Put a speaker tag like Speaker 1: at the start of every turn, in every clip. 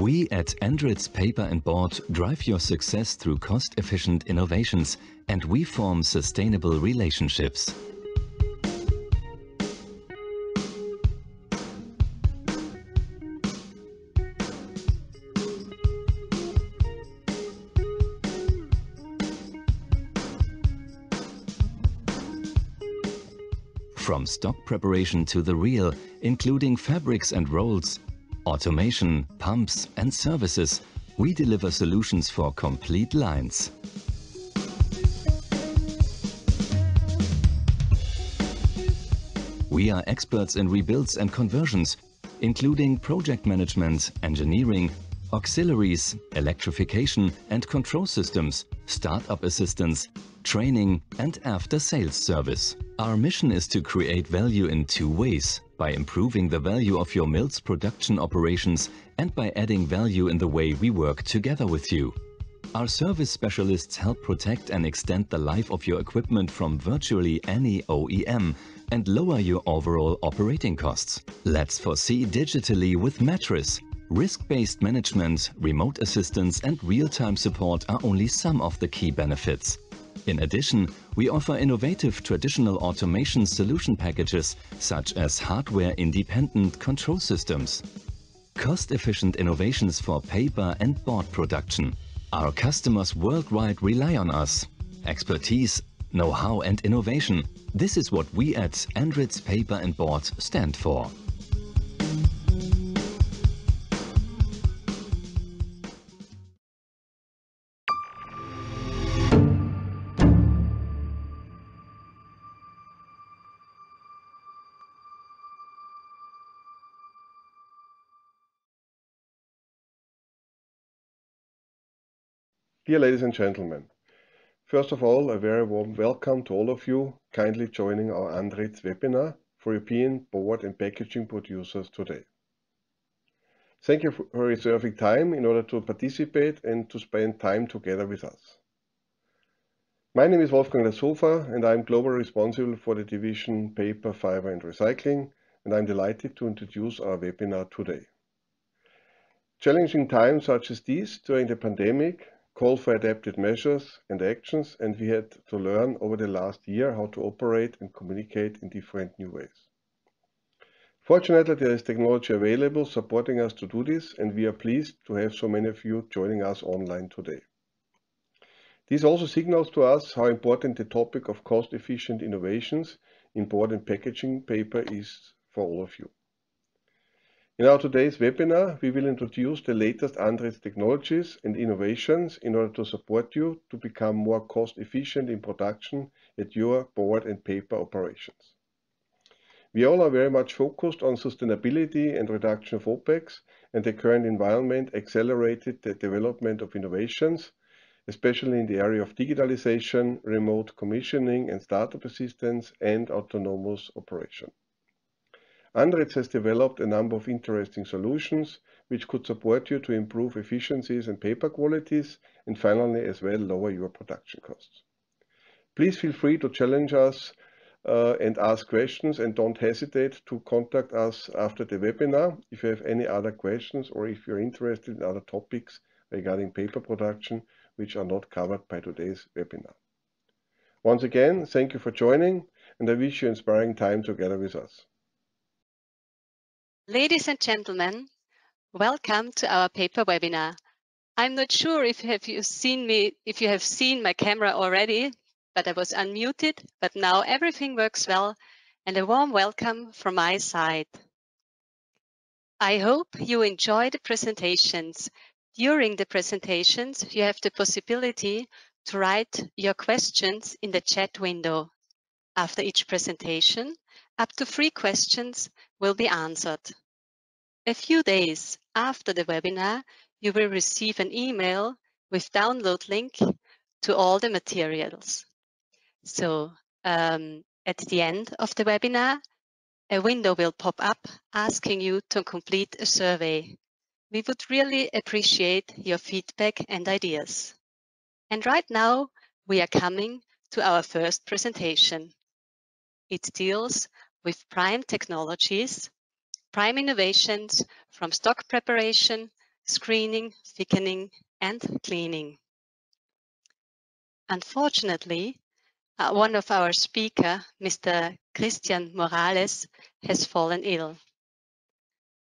Speaker 1: We at Andritz Paper and Board drive your success through cost-efficient innovations, and we form sustainable relationships. From stock preparation to the reel, including fabrics and rolls, automation, pumps, and services, we deliver solutions for complete lines. We are experts in rebuilds and conversions, including project management, engineering, auxiliaries, electrification and control systems, startup assistance, training, and after-sales service. Our mission is to create value in two ways: by improving the value of your mill's production operations and by adding value in the way we work together with you. Our service specialists help protect and extend the life of your equipment from virtually any OEM and lower your overall operating costs. Let's foresee digitally with Metris. Risk-based management, remote assistance, and real-time support are only some of the key benefits. In addition, we offer innovative traditional automation solution packages, such as hardware-independent control systems. Cost-efficient innovations for paper and board production. Our customers worldwide rely on us. Expertise, know-how, and innovation. This is what we at Andritz Paper and Board stand for.
Speaker 2: Dear ladies and gentlemen, first of all, a very warm welcome to all of you kindly joining our Andritz webinar for European board and packaging producers today. Thank you for reserving time in order to participate and to spend time together with us. My name is Wolfgang Rasshofer, and I'm global responsible for the division Paper, Fiber, and Recycling, and I'm delighted to introduce our webinar today. Challenging times such as these during the pandemic call for adapted measures and actions, and we had to learn over the last year how to operate and communicate in different new ways. Fortunately, there is technology available supporting us to do this, and we are pleased to have so many of you joining us online today. This also signals to us how important the topic of cost-efficient innovations in board and packaging paper is for all of you. In our today's webinar, we will introduce the latest Andritz technologies and innovations in order to support you to become more cost-efficient in production at your board and paper operations. We all are very much focused on sustainability and reduction of OpEx, and the current environment accelerated the development of innovations, especially in the area of digitalization, remote commissioning and startup assistance, and autonomous operation. Andritz has developed a number of interesting solutions which could support you to improve efficiencies and paper qualities, and finally, as well, lower your production costs. Please feel free to challenge us uh, and ask questions, and don't hesitate to contact us after the webinar if you have any other questions or if you're interested in other topics regarding paper production which are not covered by today's webinar. Once again, thank you for joining, and I wish you inspiring time together with us.
Speaker 3: Ladies and gentlemen, welcome to our paper webinar. I'm not sure if you have seen my camera already, but I was unmuted, but now everything works well, and a warm welcome from my side. I hope you enjoy the presentations. During the presentations, you have the possibility to write your questions in the chat window. After each presentation, up to three questions will be answered. A few days after the webinar, you will receive an email with download link to all the materials. So um, at the end of the webinar, a window will pop up asking you to complete a survey. We would really appreciate your feedback and ideas. And right now, we are coming to our first presentation. It deals with prime technologies, prime innovations from stock preparation, screening, thickening, and cleaning. Unfortunately, uh, one of our speaker, Mr. Christian Morales, has fallen ill.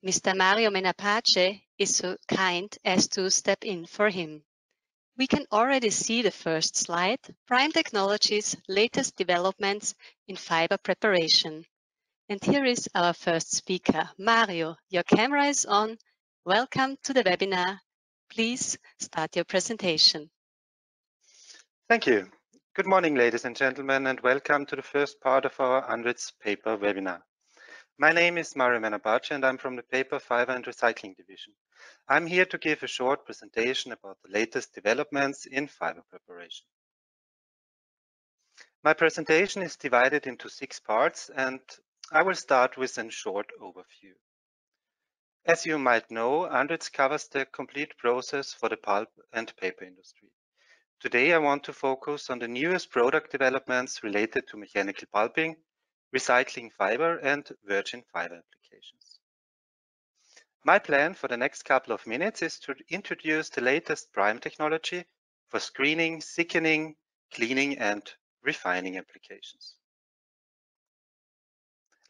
Speaker 3: Mr. Mario Menapace is so kind as to step in for him. We can already see the first slide, Prime Technologies' latest developments in fiber preparation. And here is our first speaker. Mario, your camera is on. Welcome to the webinar. Please start your presentation.
Speaker 4: Thank you. Good morning, ladies and gentlemen, and welcome to the first part of our ANDRITZ paper webinar. My name is Mario Menapace and I'm from the Paper Fiber and Recycling Division. I'm here to give a short presentation about the latest developments in fiber preparation. My presentation is divided into six parts and I will start with a short overview. As you might know, ANDRITZ covers the complete process for the pulp and paper industry. Today, I want to focus on the newest product developments related to mechanical pulping, recycling fiber, and virgin fiber applications. My plan for the next couple of minutes is to introduce the latest prime technology for screening, thickening, cleaning, and refining applications.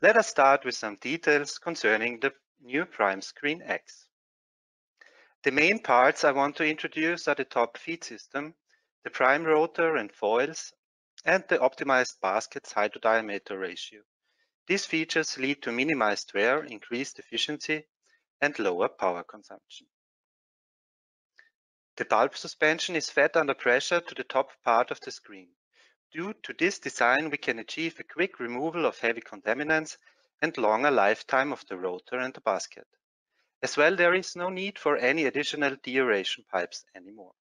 Speaker 4: Let us start with some details concerning the new Prime Screen X. The main parts I want to introduce are the top feed system the prime rotor and foils, and the optimized basket's hydrodiameter ratio. These features lead to minimized wear, increased efficiency, and lower power consumption. The pulp suspension is fed under pressure to the top part of the screen. Due to this design, we can achieve a quick removal of heavy contaminants and longer lifetime of the rotor and the basket. As well, there is no need for any additional deaeration pipes anymore.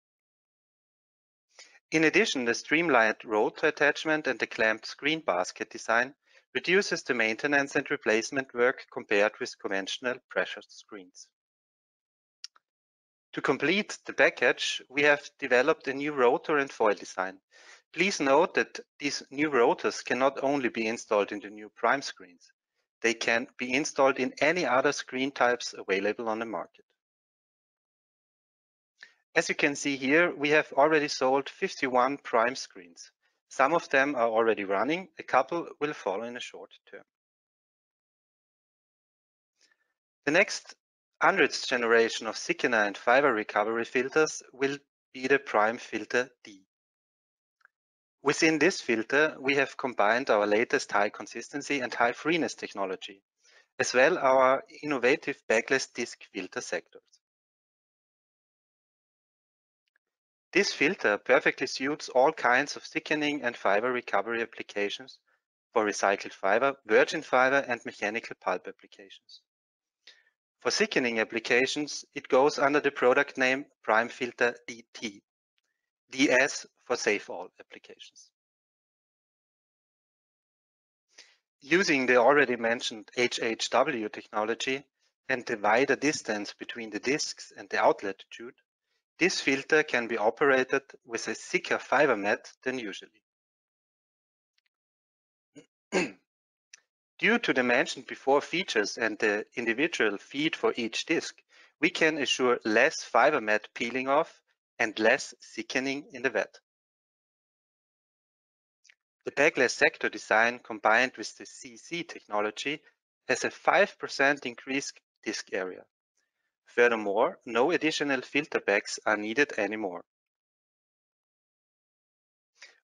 Speaker 4: In addition, the streamlined rotor attachment and the clamped screen basket design reduces the maintenance and replacement work compared with conventional pressure screens. To complete the package, we have developed a new rotor and foil design. Please note that these new rotors cannot only be installed in the new prime screens. They can be installed in any other screen types available on the market. As you can see here, we have already sold 51 prime screens. Some of them are already running, a couple will follow in a short term. The next ANDRITZ generation of thickener and fiber recovery filters will be the Prime Filter D. Within this filter, we have combined our latest high consistency and high freeness technology, as well our innovative backless disc filter sectors. This filter perfectly suits all kinds of thickening and fiber recovery applications for recycled fiber, virgin fiber, and mechanical pulp applications. For thickening applications, it goes under the product name Prime Filter DS for Save All applications. Using the already mentioned HHW technology and the wider distance between the discs and the outlet tube, this filter can be operated with a thicker fiber mat than usually. Due to the mentioned before features and the individual feed for each disk, we can assure less fiber mat peeling off and less thickening in the vat. The bagless sector design combined with the CC technology has a 5% increased disk area. Furthermore, no additional filter bags are needed anymore.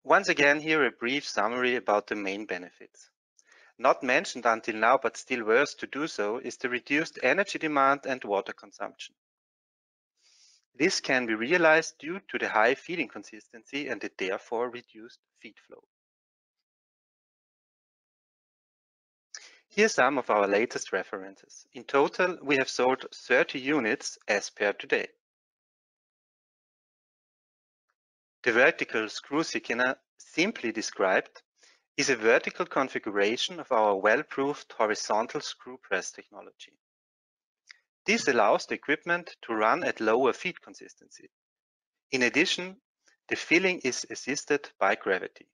Speaker 4: Once again, here a brief summary about the main benefits. Not mentioned until now, but still worth to do so, is the reduced energy demand and water consumption. This can be realized due to the high feeding consistency and the therefore reduced feed flow. Here are some of our latest references. In total, we have sold 30 units as per today. The vertical screw thickener, simply described, is a vertical configuration of our well-proved horizontal screw press technology. This allows the equipment to run at lower feed consistency. In addition, the filling is assisted by gravity.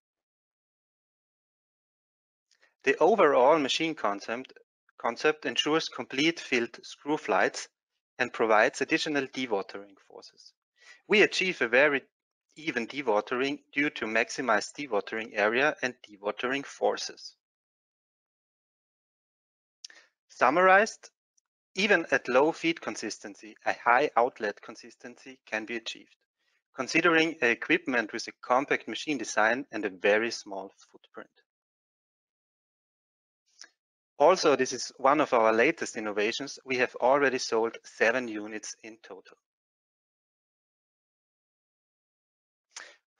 Speaker 4: The overall machine concept, concept ensures complete filled screw flights and provides additional dewatering forces. We achieve a very even dewatering due to maximized dewatering area and dewatering forces. Summarized, even at low feed consistency, a high outlet consistency can be achieved, considering equipment with a compact machine design and a very small footprint. Also, this is one of our latest innovations. We have already sold seven units in total.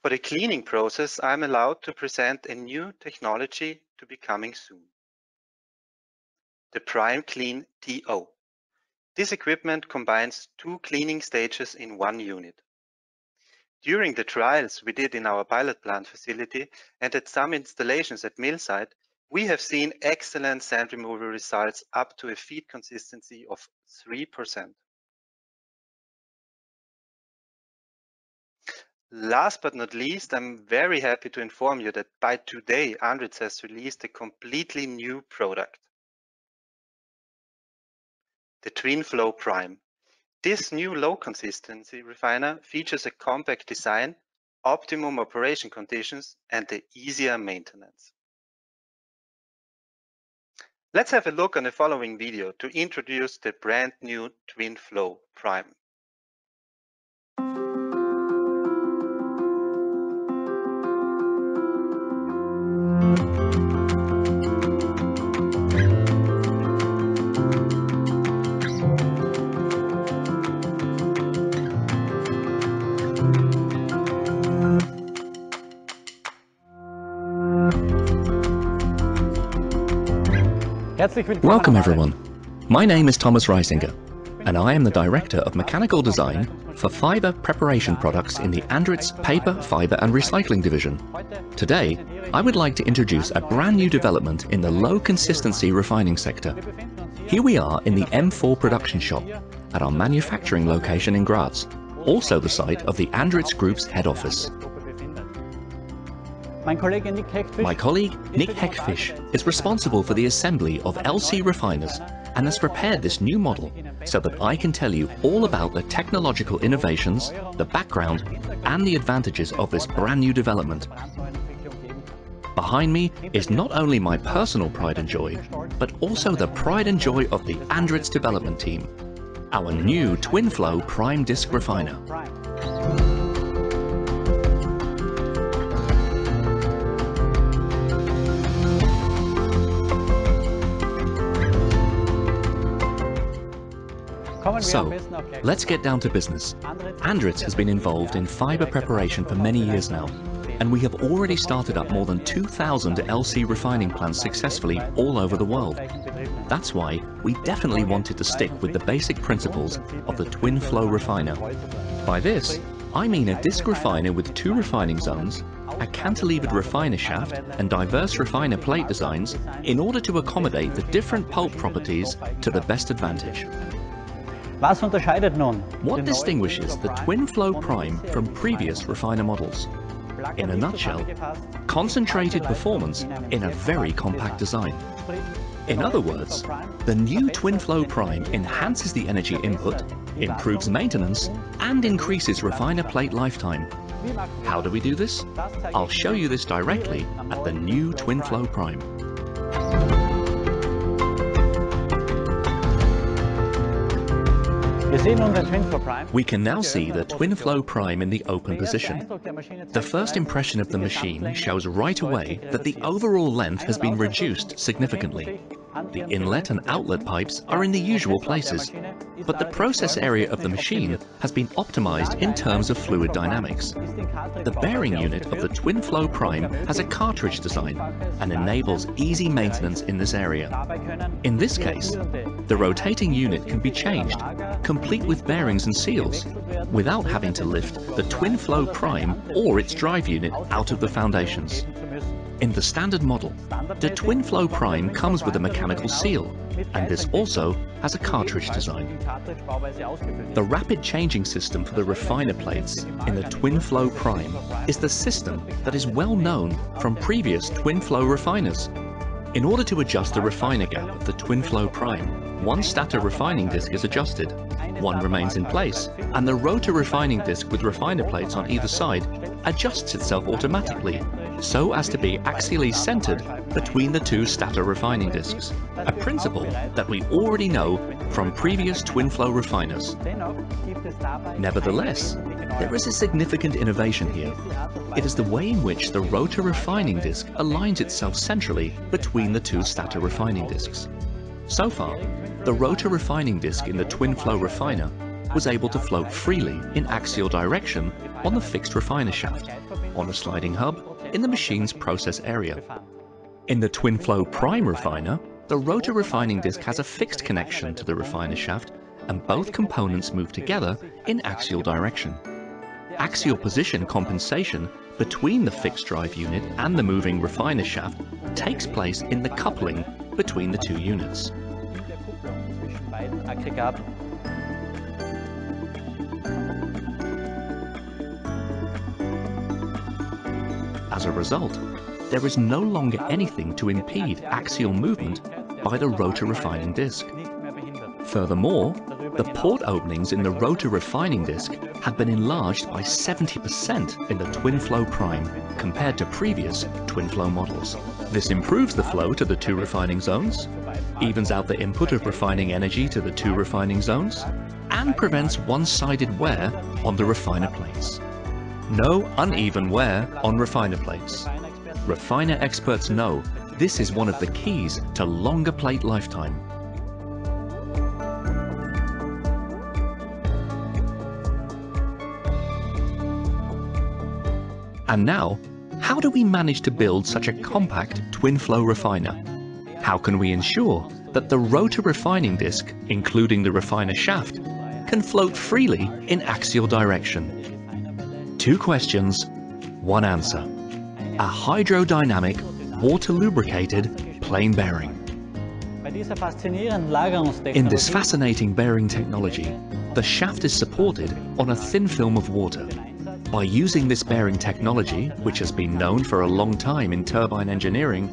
Speaker 4: For the cleaning process, I'm allowed to present a new technology to be coming soon. The Prime Clean TO. This equipment combines two cleaning stages in one unit. During the trials we did in our pilot plant facility and at some installations at mill site, we have seen excellent sand removal results up to a feed consistency of 3%. Last but not least, I'm very happy to inform you that by today, Andritz has released a completely new product. The TwinFlow Prime. This new low consistency refiner features a compact design, optimum operation conditions, and the easier maintenance. Let's have a look on the following video to introduce the brand new TwinFlow Prime.
Speaker 5: Welcome everyone. My name is Thomas Reisinger, and I am the Director of Mechanical Design for fiber preparation products in the Andritz Paper, Fiber and Recycling Division. Today, I would like to introduce a brand new development in the low consistency refining sector. Here we are in the M4 production shop at our manufacturing location in Graz, also the site of the Andritz Group's head office. My colleague Nick Heckfish is responsible for the assembly of LC refiners and has prepared this new model so that I can tell you all about the technological innovations, the background and the advantages of this brand new development. Behind me is not only my personal pride and joy, but also the pride and joy of the Andritz development team, our new TwinFlow Prime Disc Refiner. So, let's get down to business. Andritz has been involved in fiber preparation for many years now, and we have already started up more than 2,000 LC refining plants successfully all over the world. That's why we definitely wanted to stick with the basic principles of the twin flow refiner. By this, I mean a disc refiner with two refining zones, a cantilevered refiner shaft and diverse refiner plate designs in order to accommodate the different pulp properties to the best advantage. What distinguishes the TwinFlow Prime from previous refiner models? In a nutshell, concentrated performance in a very compact design. In other words, the new TwinFlow Prime enhances the energy input, improves maintenance, and increases refiner plate lifetime. How do we do this? I'll show you this directly at the new TwinFlow Prime. We can now see the TwinFlow Prime in the open position. The first impression of the machine shows right away that the overall length has been reduced significantly. The inlet and outlet pipes are in the usual places, but the process area of the machine has been optimized in terms of fluid dynamics. The bearing unit of the TwinFlow Prime has a cartridge design and enables easy maintenance in this area. In this case, the rotating unit can be changed, complete with bearings and seals, without having to lift the TwinFlow Prime or its drive unit out of the foundations. In the standard model, the TwinFlow Prime comes with a mechanical seal, and this also has a cartridge design. The rapid changing system for the refiner plates in the TwinFlow Prime is the system that is well known from previous TwinFlow refiners. In order to adjust the refiner gap of the TwinFlow Prime, one stator refining disc is adjusted.
Speaker 6: one remains in place, and the rotor refining disc with refiner plates on either side adjusts itself automatically so as to be axially centered between the two stator refining discs, a principle that we already know from previous twin flow refiners. Nevertheless, there is a significant innovation here. It is the way in which the rotor refining disc aligns itself centrally between the two stator refining discs. So far, the rotor refining disc in the twin flow refiner was able to float freely in axial direction on the fixed refiner shaft, on a sliding hub, in the machine's process area. In the twin flow prime refiner, the rotor refining disc has a fixed connection to the refiner shaft and both components move together in axial direction. Axial position compensation between the fixed drive unit and the moving refiner shaft takes place in the coupling between the two units. As a result, there is no longer anything to impede axial movement by the rotor refining disc. Furthermore, the port openings in the rotor refining disc have been enlarged by 70% in the twin flow prime compared to previous twin flow models. This improves the flow to the two refining zones, evens out the input of refining energy to the two refining zones, and prevents one-sided wear on the refiner plates. No uneven wear on refiner plates. Refiner experts know this is one of the keys to longer plate lifetime. And now, how do we manage to build such a compact twin flow refiner? How can we ensure that the rotor refining disc, including the refiner shaft, can float freely in axial direction? Two questions, one answer. A hydrodynamic, water-lubricated plain bearing. In this fascinating bearing technology, the shaft is supported on a thin film of water. By using this bearing technology, which has been known for a long time in turbine engineering,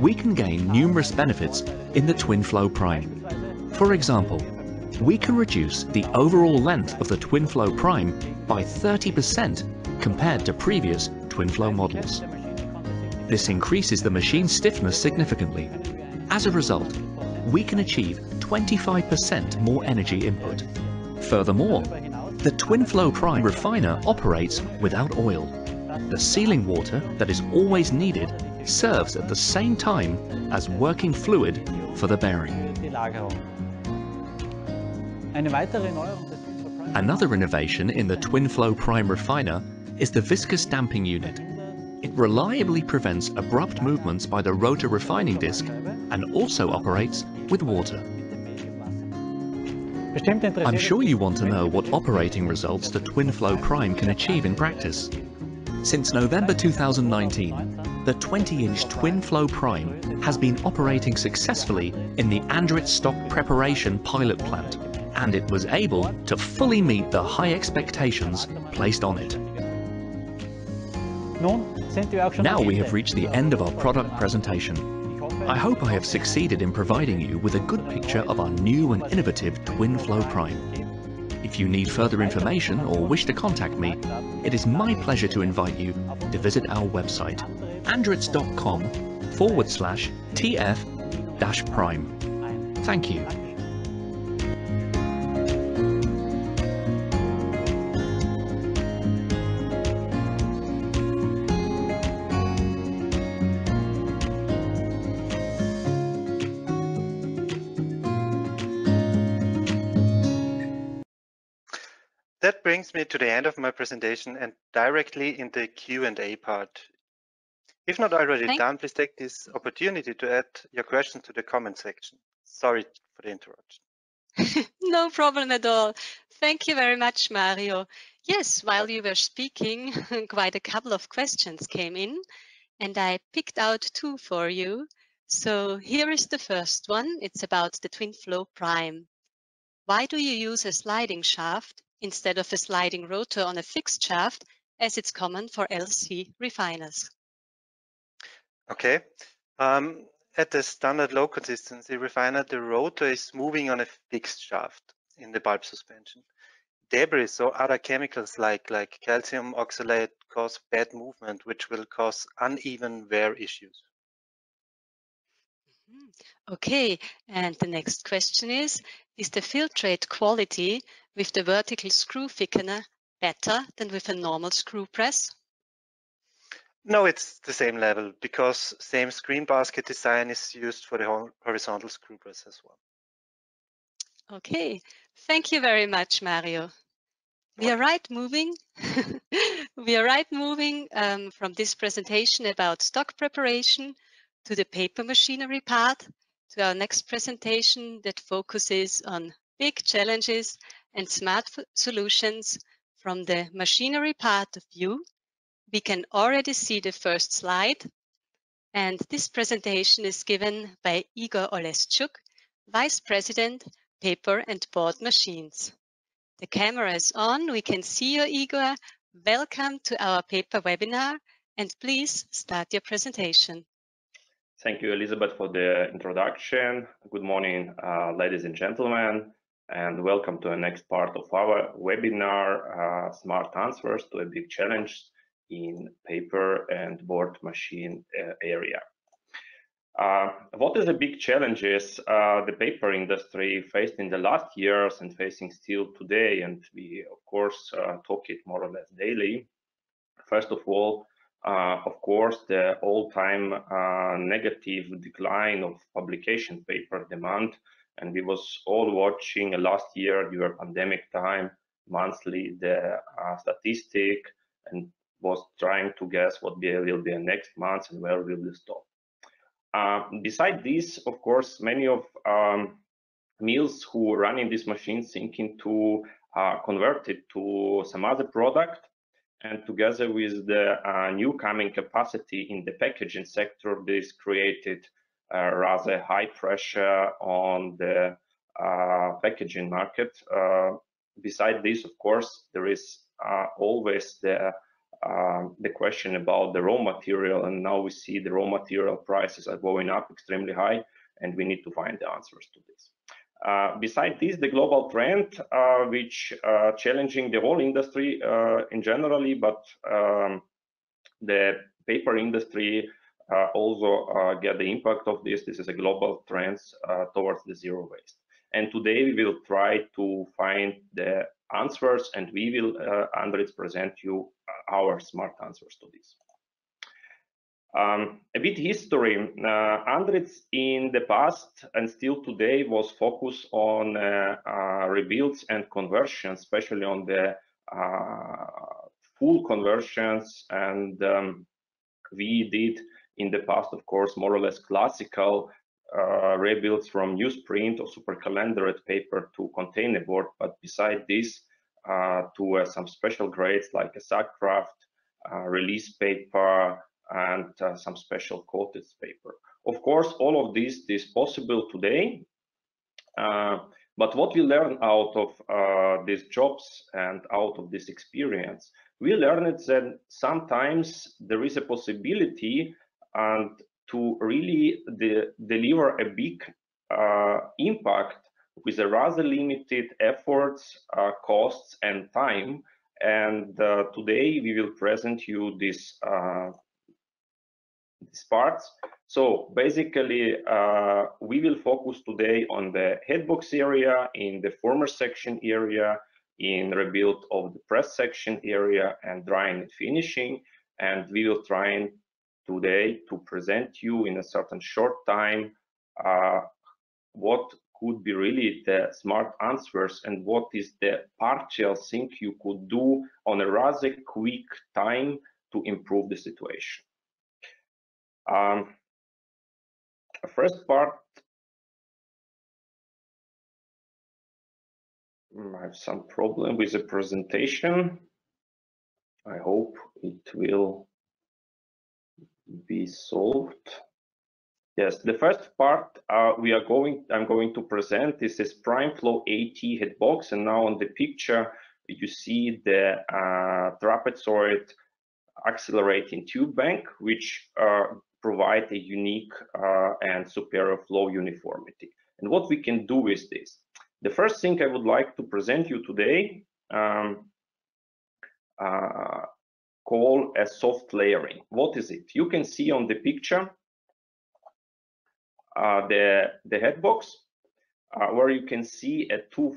Speaker 6: we can gain numerous benefits in the twin flow prime. For example, we can reduce the overall length of the twin flow prime by 30% compared to previous twin flow models. This increases the machine stiffness significantly. As a result, we can achieve 25% more energy input. Furthermore, the twin flow prime refiner operates without oil. The sealing water that is always needed serves at the same time as working fluid for the bearing. Another innovation in the twin flow prime refiner is the viscous damping unit. It reliably prevents abrupt movements by the rotor refining disc and also operates with water. I'm sure you want to know what operating results the Twin Flow Prime can achieve in practice. Since November 2019, the 20-inch Twin Flow Prime has been operating successfully in the Andritz stock preparation pilot plant, and it was able to fully meet the high expectations placed on it. Now we have reached the end of our product presentation. I hope I have succeeded in providing you with a good picture of our new and innovative Twin Flow Prime. If you need further information or wish to contact me, it is my pleasure to invite you to visit our website, andritz.com forward slash tf dash prime. Thank you.
Speaker 4: Brings me to the end of my presentation and directly in the Q&A part. If not already Thank done, please take this opportunity to add your questions to the comment section. Sorry for the interruption.
Speaker 3: no problem at all. Thank you very much, Mario. Yes, while you were speaking, quite a couple of questions came in and I picked out two for you. So here is the first one. It's about the Twin Flow Prime. Why do you use a sliding shaft instead of a sliding rotor on a fixed shaft, as it's common for LC refiners.
Speaker 4: Okay. Um, at the standard low consistency refiner, the rotor is moving on a fixed shaft. in the pulp suspension. Debris or other chemicals like, like calcium oxalate cause bad movement, which will cause uneven wear issues.
Speaker 3: Mm-hmm. Okay, and the next question is, is the filtrate quality with the vertical screw thickener better than with a normal screw press?
Speaker 4: No, it's the same level because same screen basket design is used for the horizontal screw press as well.
Speaker 3: Okay, thank you very much, Mario. We are right moving. we are right moving um, from this presentation about stock preparation to the paper machinery part to our next presentation that focuses on big challenges and smart solutions from the machinery part of view. We can already see the first slide. And this presentation is given by Igor Oleschuk, Vice President, Paper and Board Machines. The camera is on. We can see you, Igor. Welcome to our paper webinar and please start your presentation.
Speaker 7: Thank you, Elizabeth, for the introduction. Good morning, uh, ladies and gentlemen, and welcome to the next part of our webinar, uh, Smart Answers to a Big Challenge in Paper and Board Machine uh, area. Uh, what is the big challenges uh, the paper industry faced in the last years and facing still today? And we, of course, uh, talk it more or less daily. First of all, uh, of course, the all-time negative decline of publication paper demand. And we was all watching last year during pandemic time, monthly, the uh, statistic and was trying to guess what will be next month and where will we stop. Uh, beside this, of course, many of um, mills who run in these machines thinking to uh, convert it to some other product and together with the uh, new coming capacity in the packaging sector, this created uh, rather high pressure on the uh, packaging market. Uh, beside this, of course, there is uh, always the um, the question about the raw material, and now we see the raw material prices are going up extremely high, and we need to find the answers to this. Uh, beside this, the global trend, uh, which uh, challenging the whole industry uh, in generally, but um, the paper industry uh, also uh, get the impact of this. This is a global trend towards the zero waste. And today we will try to find the answers, and we will, Andritz, present you our smart answers to this. Um, a bit history. Uh, Andritz in the past and still today was focused on uh, uh, rebuilds and conversions, especially on the uh, full conversions. And um, we did in the past, of course, more or less classical uh, rebuilds from newsprint or super supercalendered paper to containerboard. But beside this, uh, to uh, some special grades like a sack kraft, release paper, and uh, some special coated paper. Of course, all of this is possible today, uh, but what we learn out of uh, these jobs and out of this experience, we learned that sometimes there is a possibility and to really de deliver a big uh, impact with a rather limited efforts, uh, costs, and time. And uh, today we will present you this these parts. So basically, uh, we will focus today on the headbox area, in the former section area, in rebuild of the press section area, and drying and finishing. And we will try today to present you in a certain short time uh, what could be really the smart answers and what is the partial thing you could do on a rather quick time to improve the situation. Um, first part, hmm, I have some problem with the presentation. I hope it will be solved. Yes, the first part uh, we are going, I'm going to present is this is PrimeFlow AT headbox, and now on the picture you see the uh, trapezoid accelerating tube bank, which uh, provide a unique uh, and superior flow uniformity. And what we can do with this? The first thing I would like to present you today um, uh, call a soft layering. What is it? You can see on the picture uh, the, the head box uh, where you can see a two,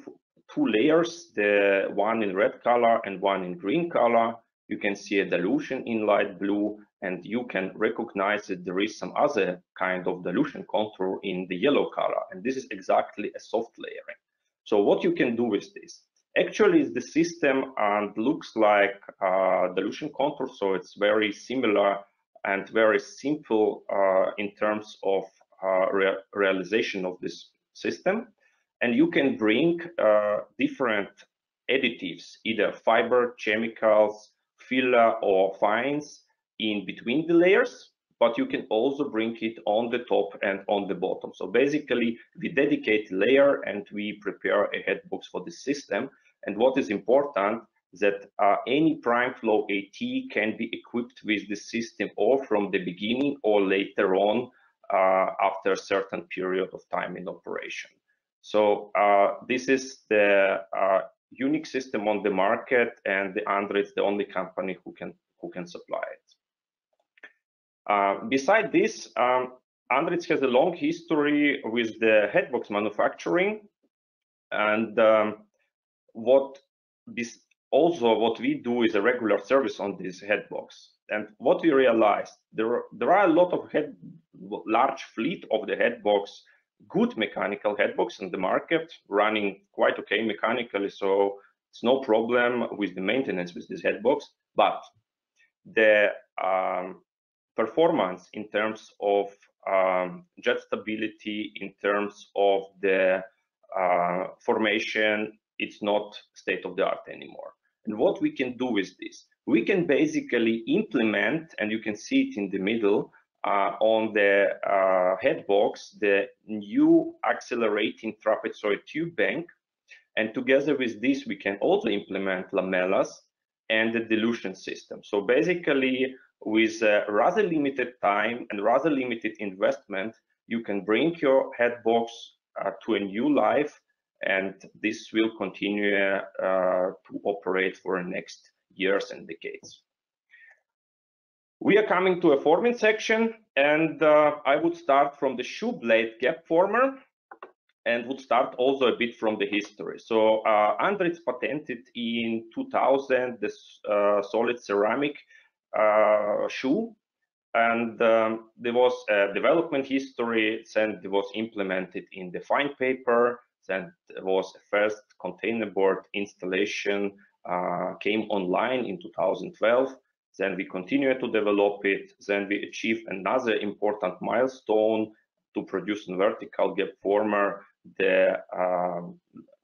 Speaker 7: two layers, the one in red color and one in green color. You can see a dilution in light blue and you can recognize that there is some other kind of dilution contour in the yellow color. And this is exactly a soft layering. So what you can do with this? Actually, the system and looks like uh, dilution contour, so it's very similar and very simple uh, in terms of uh, re realization of this system. And you can bring different additives, either fiber, chemicals, filler, or fines in between the layers but you can also bring it on the top and on the bottom. So basically, we dedicate layer and we prepare a head box for the system. And what is important that uh, any prime flow AT can be equipped with the system or from the beginning or later on uh, after a certain period of time in operation. So uh, this is the uh, unique system on the market and the Andritz is the only company who can who can supply it. Uh, beside this, um, Andritz has a long history with the headbox manufacturing. And um, what this also what we do is a regular service on this headbox. And what we realized, there are, there are a lot of head, large fleet of the headbox, good mechanical headbox in the market, running quite okay mechanically. So it's no problem with the maintenance with this headbox. But the um, performance in terms of um, jet stability, in terms of the uh, formation, it's not state of the art anymore. And what we can do with this? We can basically implement, and you can see it in the middle, uh, on the uh, head box, the new accelerating trapezoid tube bank. And together with this, we can also implement lamellas and the dilution system. So basically, with a rather limited time and rather limited investment, you can bring your headbox uh, to a new life, and this will continue uh, to operate for the next years and decades. We are coming to a forming section, and uh, I would start from the shoe blade gap former and would start also a bit from the history. So uh, Andritz patented in 2000 this uh, solid ceramic uh, shoe and um, there was a development history and it was implemented in the fine paper there was first container board installation uh, came online in 2012 then we continued to develop it. Then we achieved another important milestone to produce a vertical gap former the uh,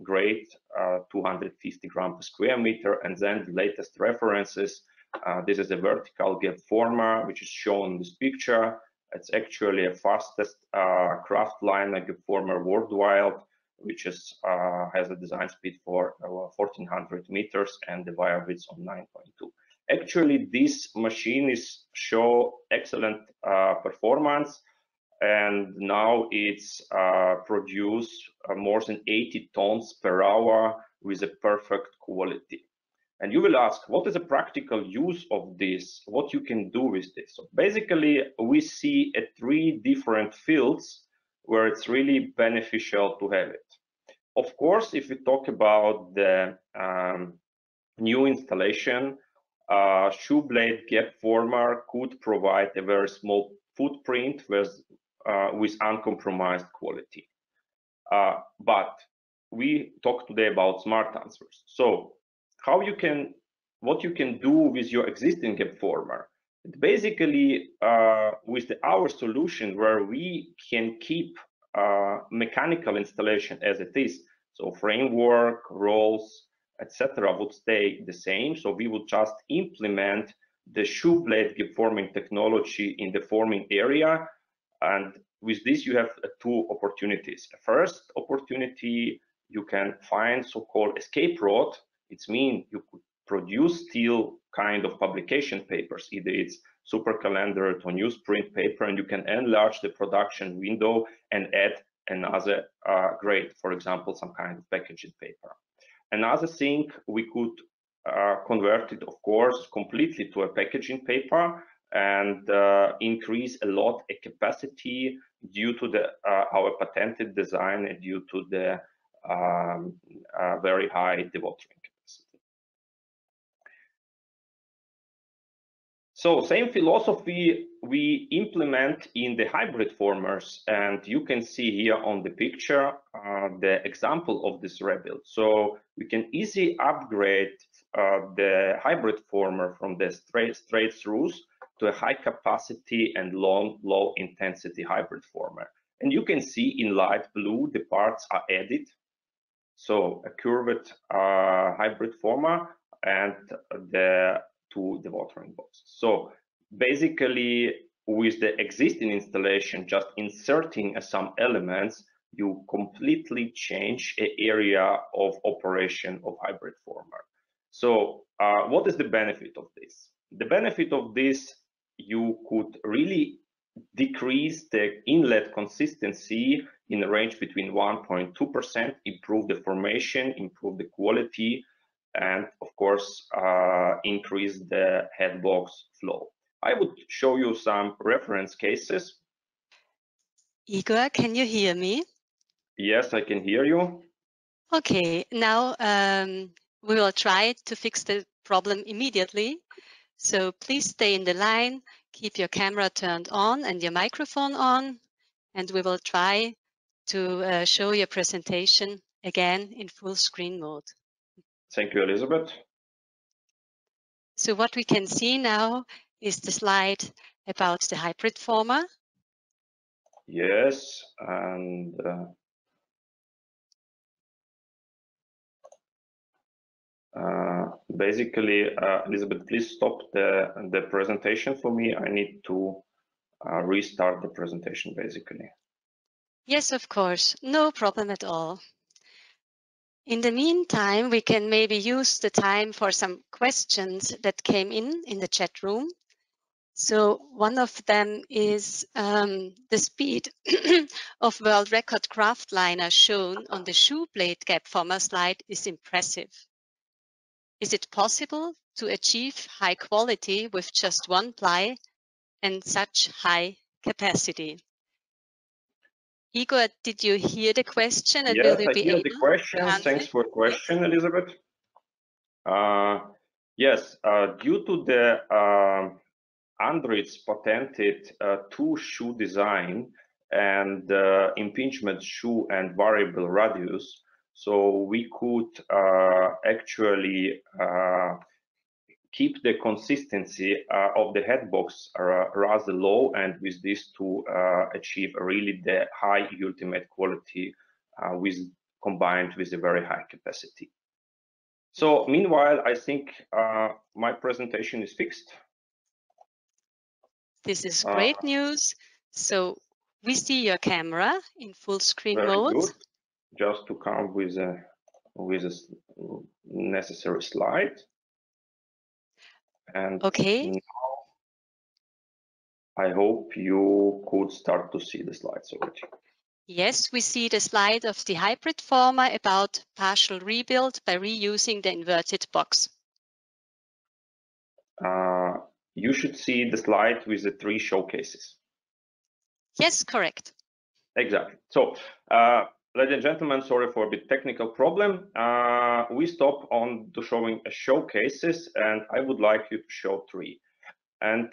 Speaker 7: grade uh, 250 gram per square meter. And then the latest references uh, this is a vertical gap former, which is shown in this picture. It's actually a fastest uh, kraft liner gap former worldwide, which is uh, has a design speed for 1400 uh, meters and the wire width of 9.2. Actually, this machine is show excellent uh, performance and now it's uh, produce uh, more than 80 tons per hour with a perfect quality. And you will ask, what is a practical use of this? What you can do with this? So basically, we see at three different fields where it's really beneficial to have it. Of course, if we talk about the um, new installation, uh, shoe blade gap former could provide a very small footprint with, uh, with uncompromised quality. Uh, but we talk today about smart answers. So how you can, what you can do with your existing gap former. Basically, uh, with the, our solution where we can keep uh, mechanical installation as it is, so framework, rolls, etc., would stay the same. So we would just implement the shoe gap forming technology in the forming area. And with this, you have uh, two opportunities. First opportunity, you can find so-called escape rod it means you could produce still kind of publication papers, either it's super calender or newsprint paper, and you can enlarge the production window and add another uh, grade, for example, some kind of packaging paper. Another thing, we could uh, convert it, of course, completely to a packaging paper and uh, increase a lot a capacity due to the uh, our patented design and due to the um, uh, very high dewatering So same philosophy we implement in the hybrid formers and you can see here on the picture uh, the example of this rebuild. So we can easily upgrade uh, the hybrid former from the straight, straight throughs to a high capacity and long, low intensity hybrid former. And you can see in light blue, the parts are added. So a curved uh, hybrid former and the two dewatering box. So basically with the existing installation, just inserting some elements, you completely change a area of operation of hybrid former. So uh, what is the benefit of this? The benefit of this you could really decrease the inlet consistency in a range between 1.2%, improve the formation, improve the quality, and of course, uh, increase the head box flow. I would show you some reference cases.
Speaker 3: Igor, can you hear me?
Speaker 7: Yes, I can hear you.
Speaker 3: Okay, now um, we will try to fix the problem immediately. So please stay in the line, keep your camera turned on and your microphone on, and we will try to uh, show your presentation again in full screen mode.
Speaker 7: Thank you, Elizabeth.
Speaker 3: So what we can see now is the slide about the hybrid former.
Speaker 7: Yes, and uh, Uh, basically, uh, Elizabeth, please stop the, the presentation for me. I need to uh, restart the presentation, basically.
Speaker 3: Yes, of course. No problem at all. In the meantime, we can maybe use the time for some questions that came in in the chat room. So one of them is um, the speed of world record Kraftliner shown on the shoe blade gap former slide is impressive. Is it possible to achieve high quality with just one ply and such high capacity? Igor, did you hear the question?
Speaker 7: And yes, I hear the question. Thanks for the question. Elizabeth. Uh, yes, uh, due to the uh, Andritz patented uh, two shoe design and uh, impingement shoe and variable radius, so we could uh, actually uh, keep the consistency uh, of the headbox rather low and with this to achieve really the high ultimate quality with combined with a very high capacity. So meanwhile, I think uh, my presentation is fixed.
Speaker 3: This is great uh, news. So we see your camera in full screen mode. Good
Speaker 7: just to come with a with a necessary slide. And
Speaker 3: okay.
Speaker 7: I hope you could start to see the slides already.
Speaker 3: Yes, we see the slide of the hybrid former about partial rebuild by reusing the inverted box.
Speaker 7: Uh, you should see the slide with the three showcases.
Speaker 3: Yes, correct.
Speaker 7: Exactly. So uh, Ladies and gentlemen, sorry for a bit technical problem. Uh, we stop on to showing showcases and I would like you to show three. And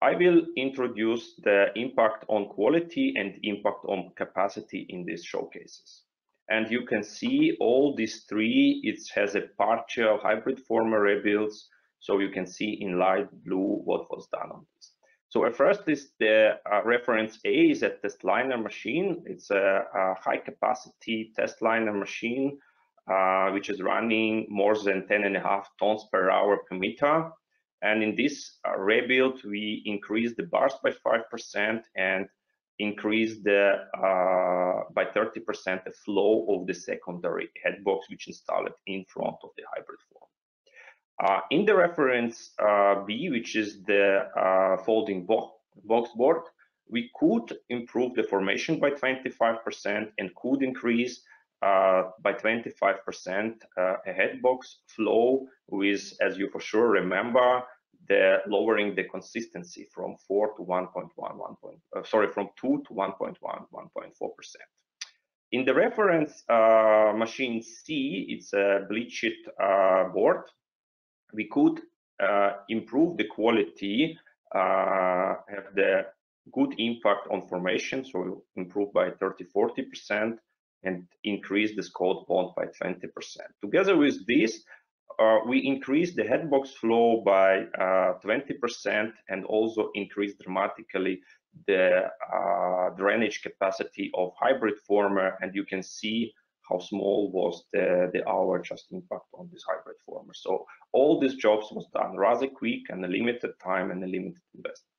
Speaker 7: I will introduce the impact on quality and impact on capacity in these showcases. And you can see all these three, it has a partial hybrid former rebuilds. So you can see in light blue what was done on this. So at first is the uh, reference A is a test liner machine. It's a, a high capacity test liner machine, uh, which is running more than 10 and a half tons per hour per meter. And in this uh, rebuild, we increased the bars by 5% and increased the uh, by 30% the flow of the secondary head box, which installed in front of the hybrid form. Uh, in the reference uh, B, which is the uh, folding bo box board, we could improve the formation by 25% and could increase uh, by 25% uh, a headbox flow with, as you for sure remember, the lowering the consistency from 4 to 1.1, 1. Uh, sorry, from 2 to 1.1, 1.4%. In the reference machine C, it's a bleached board. We could uh, improve the quality, uh, have the good impact on formation, so improve by 30, 40%, and increase the Scott bond by 20%. Together with this, uh, we increased the headbox flow by 20% and also increased dramatically the uh, drainage capacity of hybrid former and you can see how small was the, the hour just impact on this hybrid former. So all these jobs was done rather quick and a limited time and a limited investment.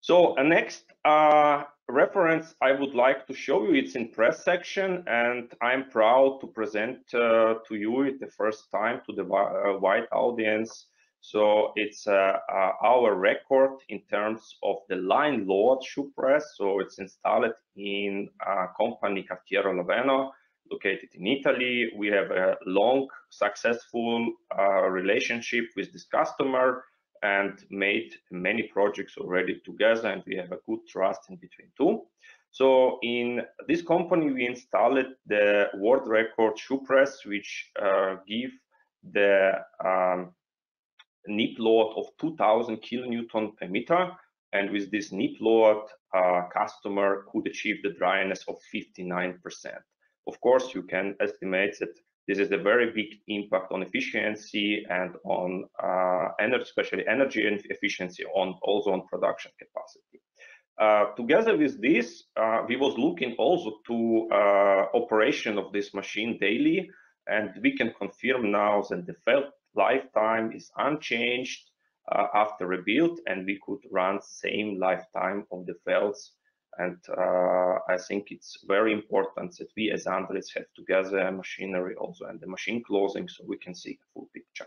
Speaker 7: So a uh, next uh, reference I would like to show you, it's in press section and I'm proud to present uh, to you the first time to the uh, wide audience so it's uh, uh, our record in terms of the line load shoe press. So it's installed in a company Cartiera Laveno, located in Italy. We have a long, successful uh, relationship with this customer and made many projects already together and we have a good trust in between two. So in this company, we installed the world record shoe press, which uh, give the um, nip load of 2000 kilonewton per meter. And with this nip load, uh, customer could achieve the dryness of 59%. Of course, you can estimate that this is a very big impact on efficiency and on uh, energy, especially energy and efficiency on also on production capacity. Uh, together with this, uh, we was looking also to uh, operation of this machine daily, and we can confirm now that the felt lifetime is unchanged uh, after rebuild and we could run same lifetime of the felts and uh, I think it's very important that we as Andritz have together machinery also and the machine closing so we can see the full picture.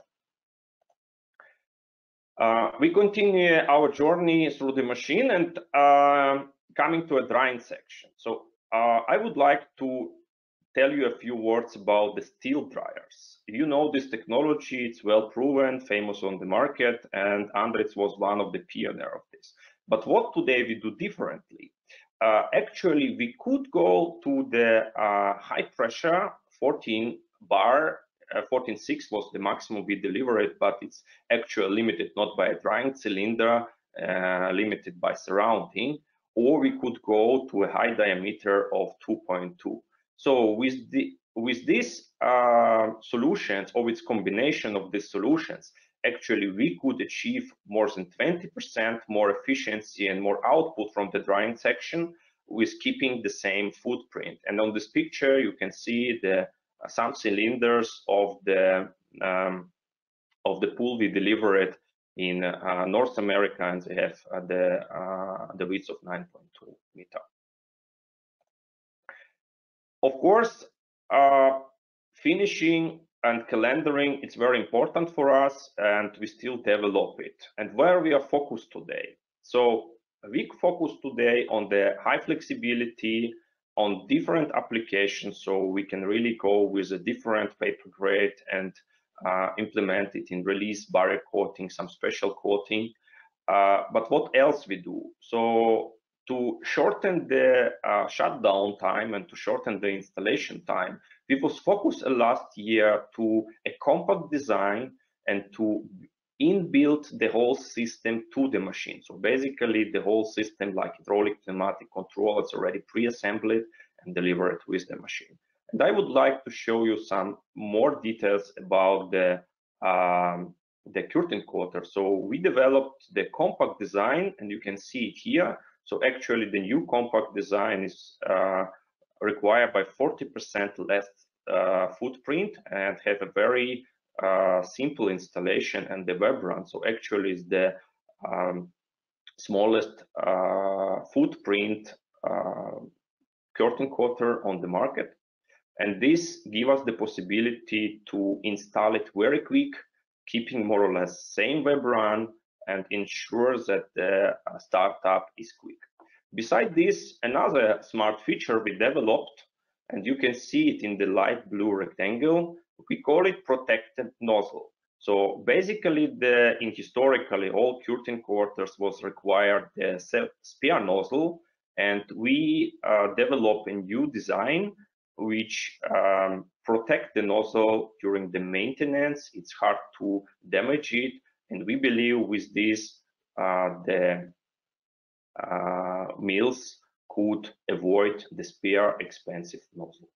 Speaker 7: Uh, we continue our journey through the machine and uh, coming to a drying section. So uh, I would like to tell you a few words about the steel dryers. You know this technology, it's well proven, famous on the market, and Andritz was one of the pioneer of this. But what today we do differently? Uh, actually, we could go to the uh, high pressure 14 bar, uh, 14.6 was the maximum we delivered, but it's actually limited not by a drying cylinder, uh, limited by surrounding, or we could go to a high diameter of 2.2. So with the with these uh, solutions or with combination of these solutions, actually we could achieve more than 20% more efficiency and more output from the drying section with keeping the same footprint. And on this picture, you can see the uh, some cylinders of the um, of the pool we delivered in uh, North America, and they have uh, the uh, the width of 9.2 meter. Of course, uh, finishing and calendaring is very important for us and we still develop it. And where we are focused today. So we focus today on the high flexibility on different applications so we can really go with a different paper grade and uh, implement it in release barrier coating, some special coating. Uh, but what else we do? So to shorten the uh, shutdown time and to shorten the installation time, we was focused last year to a compact design and to inbuild the whole system to the machine. So basically the whole system like hydraulic pneumatic control is already pre-assembled and delivered with the machine. And I would like to show you some more details about the um, the curtain coater. So we developed the compact design and you can see it here. So actually the new compact design is uh, required by 40% less uh, footprint and have a very uh, simple installation and the web run. So actually is the um, smallest uh, footprint uh, curtain coater on the market. And this give us the possibility to install it very quick, keeping more or less same web run and ensures that the uh, startup is quick. Besides this, another smart feature we developed, and you can see it in the light blue rectangle, we call it protected nozzle. So basically, the in historically all curtain coaters was required the spare nozzle, and we uh, develop a new design which um, protect the nozzle during the maintenance. It's hard to damage it, and we believe with this uh, the uh, mills could avoid the spare expensive nozzle.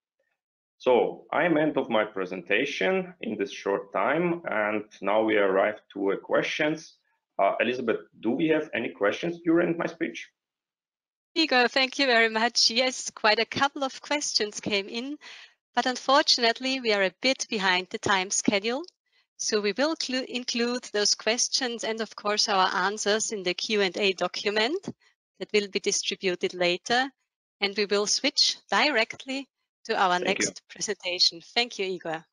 Speaker 7: So I'm end of my presentation in this short time, and now we arrive to questions. Uh, Elizabeth, do we have any questions during my speech?
Speaker 3: Igor, thank you very much. Yes, quite a couple of questions came in, but unfortunately we are a bit behind the time schedule. So we will include those questions and of course our answers in the Q&A document that will be distributed later. And we will switch directly to our Thank next you. presentation. Thank you, Igor.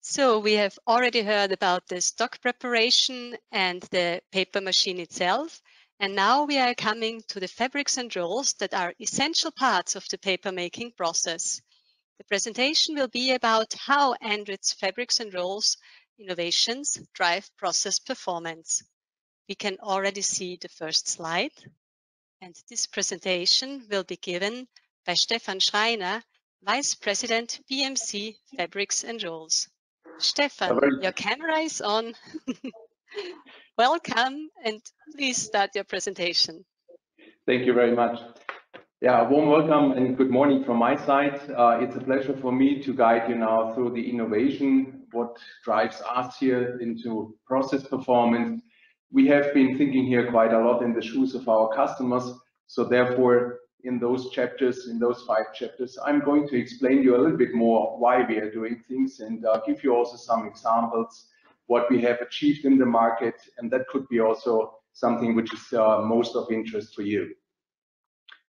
Speaker 3: So we have already heard about the stock preparation and the paper machine itself. And now we are coming to the fabrics and rolls that are essential parts of the paper making process. The presentation will be about how Andritz fabrics and rolls innovations drive process performance. We can already see the first slide. And this presentation will be given by Stefan Schreiner, Vice President PMC Fabrics and Rolls. Stefan, your camera is on. Welcome and please start your presentation.
Speaker 8: Thank you very much. Yeah, warm welcome and good morning from my side. Uh, it's a pleasure for me to guide you now through the innovation, what drives us here into process performance. We have been thinking here quite a lot in the shoes of our customers. So therefore, in those chapters, in those five chapters, I'm going to explain you a little bit more why we are doing things and uh, give you also some examples what we have achieved in the market, and that could be also something which is uh, most of interest for you.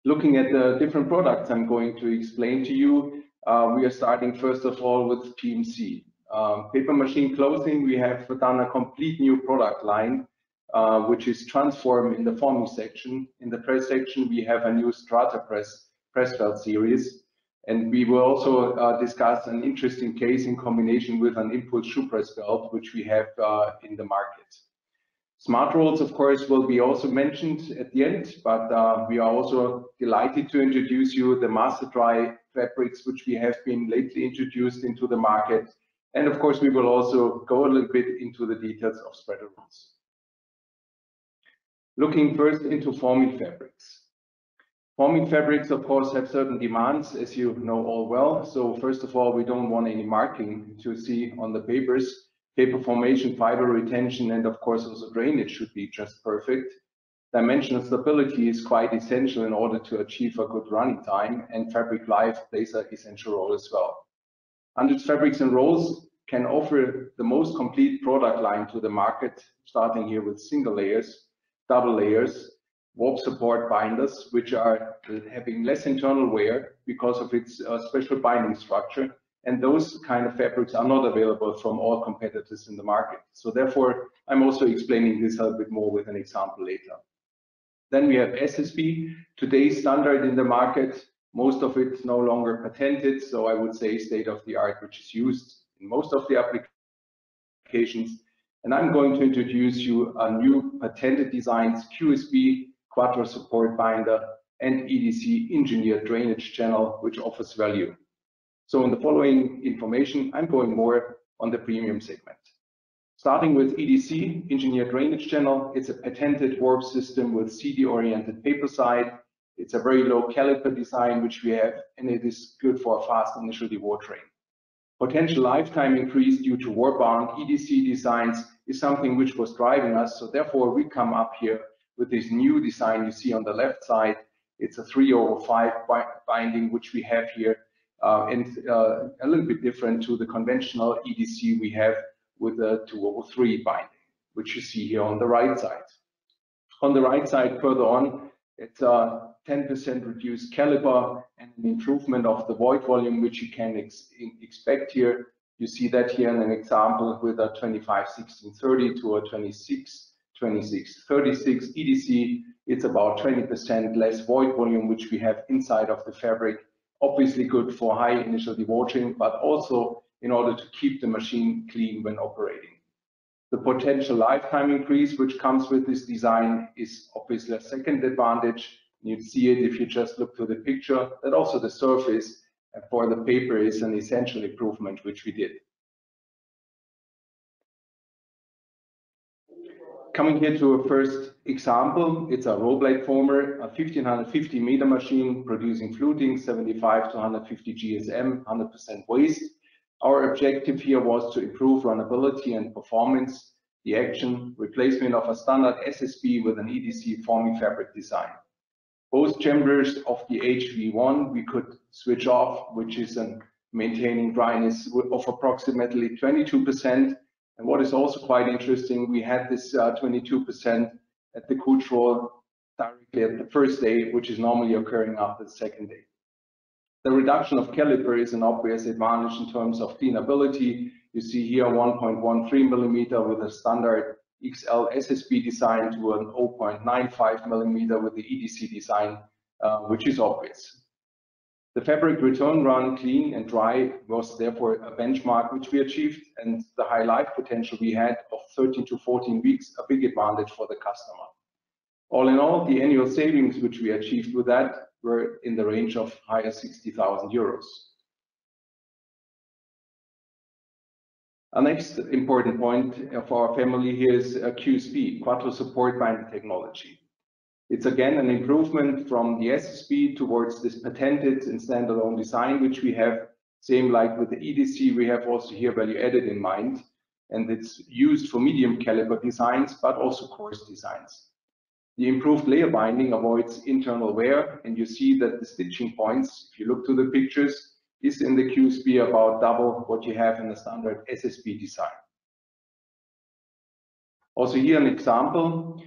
Speaker 8: Looking at the different products I'm going to explain to you, uh, we are starting first of all with PMC. Um, paper machine clothing, we have done a complete new product line uh, which is transformed in the forming section. In the press section, we have a new Stratapress press felt series. And we will also uh, discuss an interesting case in combination with an impulse shoe press belt, which we have uh, in the market. Smart rolls, of course, will be also mentioned at the end, but uh, we are also delighted to introduce you the master dry fabrics, which we have been lately introduced into the market. And of course, we will also go a little bit into the details of spreader rolls. Looking first into forming fabrics. Forming fabrics, of course, have certain demands, as you know all well. So first of all, we don't want any marking to see on the papers. Paper formation, fiber retention, and of course also drainage should be just perfect. Dimensional stability is quite essential in order to achieve a good running time, and fabric life plays an essential role as well. Andritz Fabrics and Rolls can offer the most complete product line to the market, starting here with single layers, double layers, warp support binders, which are having less internal wear because of its uh, special binding structure. And those kind of fabrics are not available from all competitors in the market. So therefore, I'm also explaining this a little bit more with an example later. Then we have SSB, today's standard in the market. Most of it no longer patented, so I would say state of the art, which is used in most of the applications. And I'm going to introduce you a new patented designs QSB Quattro support binder and EDC engineered drainage channel, which offers value. So in the following information, I'm going more on the premium segment. Starting with EDC, engineered drainage channel, it's a patented warp system with CD-oriented paper side. It's a very low caliper design, which we have, and it is good for a fast initial dewatering. Potential lifetime increase due to warp-bound EDC designs is something which was driving us. So therefore, we come up here with this new design you see on the left side. It's a 305 binding, which we have here, and uh, a little bit different to the conventional EDC we have with the 203 binding, which you see here on the right side. On the right side, further on, it's a 10% reduced caliber and an improvement of the void volume, which you can ex expect here You see that here in an example with a 25 16 30 to a 26 26 36 EDC. It's about 20% less void volume, which we have inside of the fabric. Obviously good for high initial dewatering, but also in order to keep the machine clean when operating. The potential lifetime increase which comes with this design is obviously a second advantage. You'd see it if you just look to the picture, that also the surface and for the paper is an essential improvement which we did. Coming here to a first example, it's a roll blade former, a 1550 meter machine producing fluting 75 to 150 GSM, 100% waste. Our objective here was to improve runnability and performance, the action, replacement of a standard SSB with an EDC forming fabric design. Both chambers of the HV1 we could switch off, which is a maintaining dryness of approximately 22%. And what is also quite interesting, we had this 22% uh, at the control directly at the first day, which is normally occurring after the second day. The reduction of caliper is an obvious advantage in terms of cleanability. You see here 1.13 millimeter with a standard XL SSB design to an 0.95 millimeter with the EDC design, uh, which is obvious. The fabric return run clean and dry was therefore a benchmark which we achieved and the high life potential we had of 13 to 14 weeks, a big advantage for the customer. All in all, the annual savings which we achieved with that were in the range of higher 60,000 euros. Our next important point of our family here is uh, QSB, Quattro Support Binding Technology. It's again an improvement from the SSB towards this patented and standalone design, which we have, same like with the EDC, we have also here value added in mind, and it's used for medium caliber designs, but also coarse designs. The improved layer binding avoids internal wear, and you see that the stitching points, if you look to the pictures, is in the QSB about double what you have in the standard SSB design. Also here an example,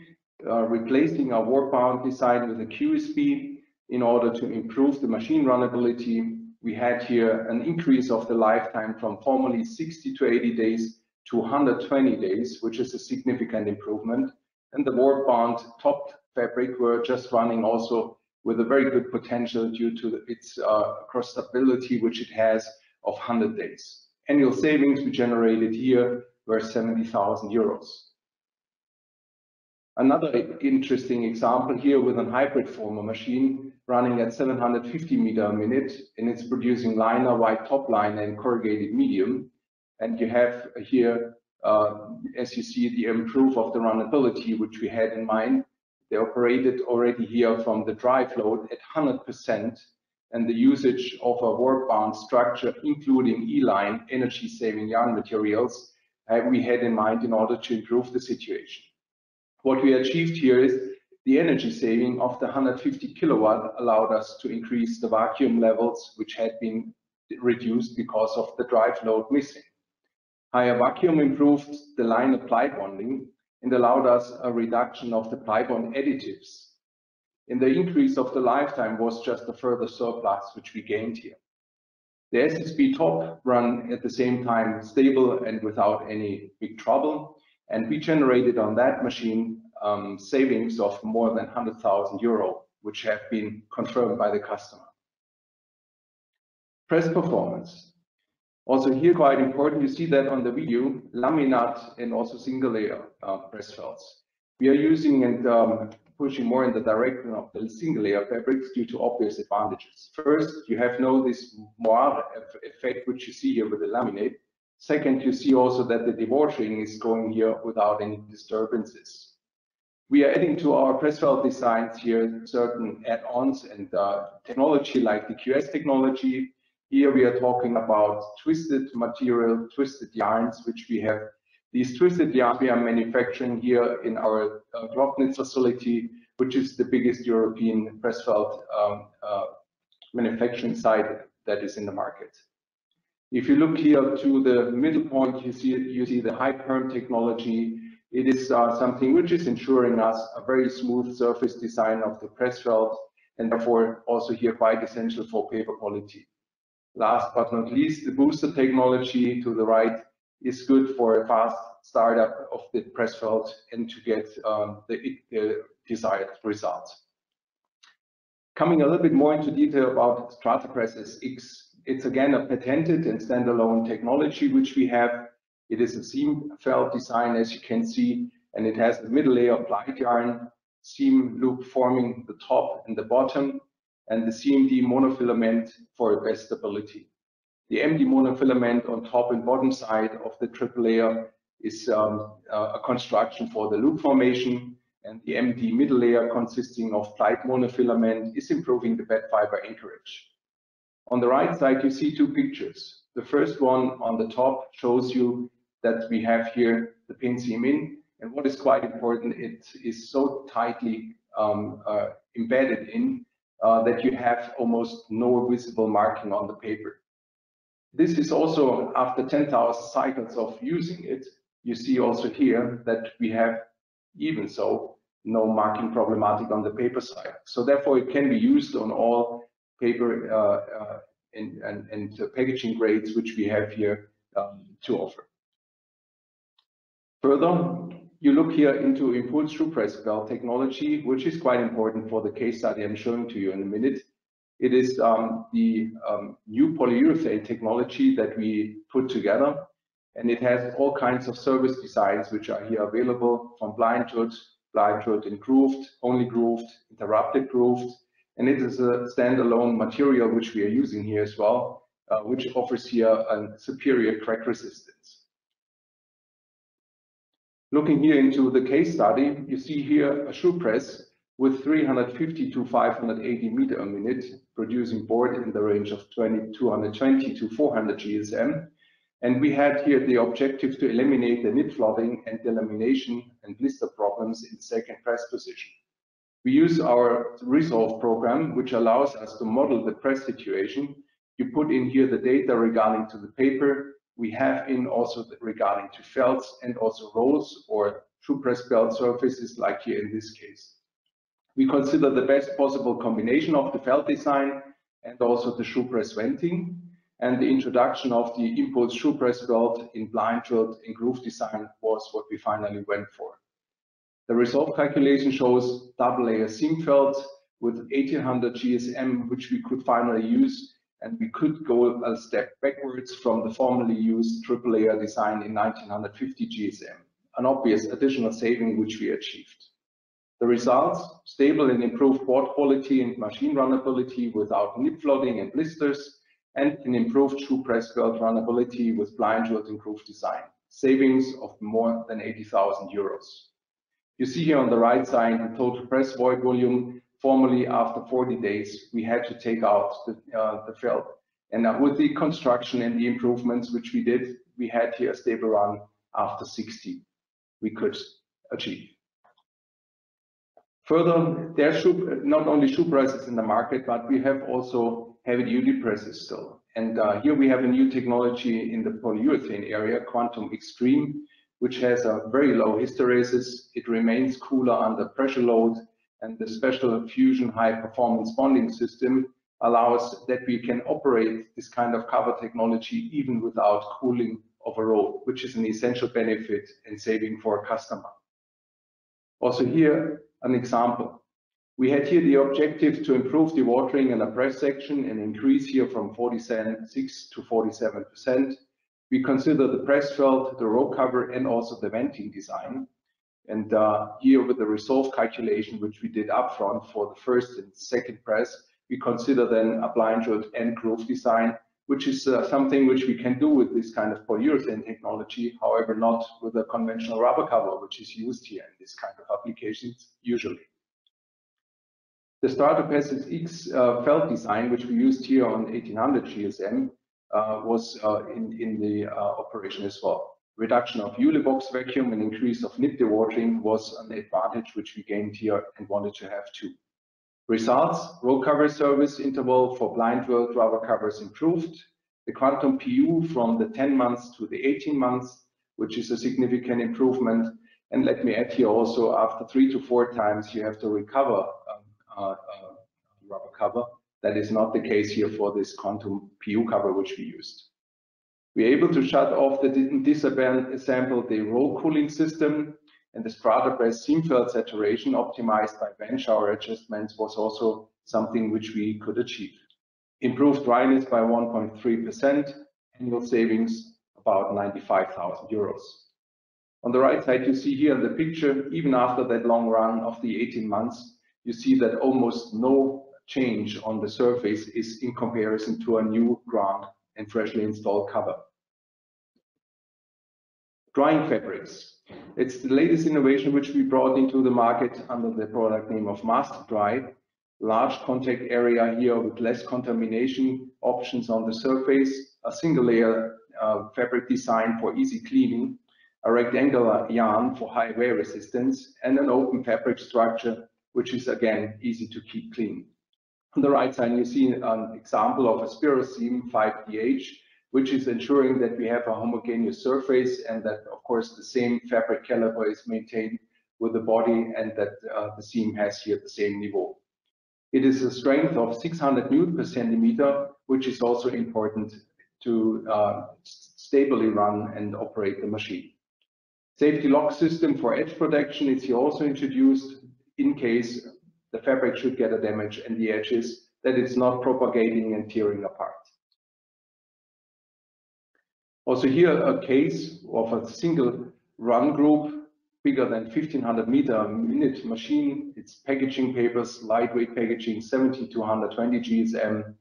Speaker 8: uh, replacing our warp bound design with a QSB in order to improve the machine runnability. We had here an increase of the lifetime from formerly 60 to 80 days to 120 days, which is a significant improvement and the warp bound top fabric were just running also with a very good potential due to its uh, cross stability, which it has of 100 days. Annual savings we generated here were 70,000 euros. Another interesting example here with a hybrid former machine running at 750 meter a minute and it's producing liner, white top liner and corrugated medium. And you have here uh, as you see, the improve of the runnability, which we had in mind. They operated already here from the drive load at 100%, and the usage of a warp-bound structure, including E-line energy-saving yarn materials, uh, we had in mind in order to improve the situation. What we achieved here is the energy saving of the 150 kilowatt allowed us to increase the vacuum levels, which had been reduced because of the drive load missing. Higher vacuum improved the line of ply bonding and allowed us a reduction of the ply bond additives. And the increase of the lifetime was just a further surplus which we gained here. The SSB top run at the same time stable and without any big trouble. And we generated on that machine um, savings of more than 100,000 euro, which have been confirmed by the customer. Press performance. Also here, quite important, you see that on the video, laminate and also single layer uh, press felts. We are using and um, pushing more in the direction of the single layer fabrics due to obvious advantages. First, you have no this moire effect, which you see here with the laminate. Second, you see also that the dewatering is going here without any disturbances. We are adding to our press felt designs here certain add-ons and uh, technology like the QS technology, here we are talking about twisted material, twisted yarns, which we have. These twisted yarns we are manufacturing here in our uh, facility, which is the biggest European press felt um, uh, manufacturing site that is in the market. If you look here to the middle point, you see you see the high perm technology. It is uh, something which is ensuring us a very smooth surface design of the press felt and therefore also here quite essential for paper quality. Last but not least, the booster technology to the right is good for a fast startup of the press felt and to get um, the, the desired results. Coming a little bit more into detail about Stratapress X, it's again a patented and standalone technology which we have. It is a seam felt design as you can see and it has the middle layer light yarn, seam loop forming the top and the bottom and the CMD monofilament for best stability. The MD monofilament on top and bottom side of the triple layer is um, a construction for the loop formation and the MD middle layer consisting of plied monofilament is improving the bed fiber anchorage. On the right side, you see two pictures. The first one on the top shows you that we have here the pin seam in, and what is quite important, it is so tightly um, uh, embedded in uh, that you have almost no visible marking on the paper. This is also after 10,000 cycles of using it, you see also here that we have even so no marking problematic on the paper side. So therefore it can be used on all paper uh, uh, and, and, and packaging grades which we have here um, to offer. Further, you look here into impulse shoe press belt technology, which is quite important for the case study I'm showing to you in a minute. It is um, the um, new polyurethane technology that we put together, and it has all kinds of service designs which are here available from blind hood, blind hood and grooved, only grooved, interrupted grooved, and it is a standalone material which we are using here as well, uh, which offers here a superior crack resistance. Looking here into the case study, you see here a shoe press with 350 to 580 meter a minute, producing board in the range of 20, 220 to 400 GSM. And we had here the objective to eliminate the nip flooding and delamination and blister problems in second press position. We use our Resolve program, which allows us to model the press situation. You put in here the data regarding to the paper. We have in also regarding to felts and also rolls or shoe press belt surfaces like here in this case. We consider the best possible combination of the felt design and also the shoe press venting. And the introduction of the impulse shoe press belt in blind drilled and groove design was what we finally went for. The result calculation shows double layer seam felt with 1800 GSM, which we could finally use, and we could go a step backwards from the formerly used triple layer design in 1950 GSM, an obvious additional saving which we achieved. The results, stable and improved board quality and machine runnability without nip flooding and blisters, and an improved shoe press belt runnability with blind and groove design, savings of more than 80,000 euros. You see here on the right side the total press void volume. Formerly, after 40 days, we had to take out the, uh, the felt. And with the construction and the improvements which we did, we had here a stable run after 60 we could achieve. Further, there's not only shoe presses in the market, but we have also heavy duty presses still. And uh, here we have a new technology in the polyurethane area, Quantum Extreme, which has a very low hysteresis. It remains cooler under pressure load, and the special fusion high performance bonding system allows that we can operate this kind of cover technology even without cooling of a roll, which is an essential benefit and saving for a customer. Also here, an example. We had here the objective to improve the watering in a press section and increase here from 46 to 47 percent we consider the press felt, the roll cover, and also the venting design. And uh, here with the resolve calculation, which we did upfront for the first and second press, we consider then a blind drilled and groove design, which is uh, something which we can do with this kind of polyurethane technology, however, not with a conventional rubber cover, which is used here in this kind of applications usually. The Stratapress X uh, felt design, which we used here on 1800 GSM, was uh, in, in the uh, operation as well. Reduction of Uhle box vacuum and increase of nip dewatering was an advantage which we gained here and wanted to have too. Results, roll cover service interval for blind drilled rubber covers improved. The quantum PU from the 10 months to the 18 months, which is a significant improvement. And let me add here also, after three to four times, you have to recover um, uh, uh, rubber cover That is not the case here for this Quantum PU cover which we used. We're able to shut off the disassemble the roll cooling system and the Stratapress seam felt saturation optimized by vent shower adjustments was also something which we could achieve. Improved dryness by 1.3%, annual savings about 95,000 euros. On the right side, you see here in the picture, even after that long run of the 18 months, you see that almost no change on the surface is in comparison to a new ground and freshly installed cover. Drying fabrics. It's the latest innovation which we brought into the market under the product name of Master Dry. Large contact area here with less contamination options on the surface, a single layer uh, fabric design for easy cleaning, a rectangular yarn for high wear resistance, and an open fabric structure, which is again easy to keep clean. On the right side, you see an example of a spiral seam 5DH, which is ensuring that we have a homogeneous surface and that, of course, the same fabric caliber is maintained with the body and that uh, the seam has here the same niveau. It is a strength of 600 newton per centimeter, which is also important to uh, stably run and operate the machine. Safety lock system for edge protection is here also introduced in case the fabric should get a damage and the edges that it's not propagating and tearing apart. Also here a case of a single run group bigger than 1500 meter minute machine. It's packaging papers, lightweight packaging, 70 to 120 GSM.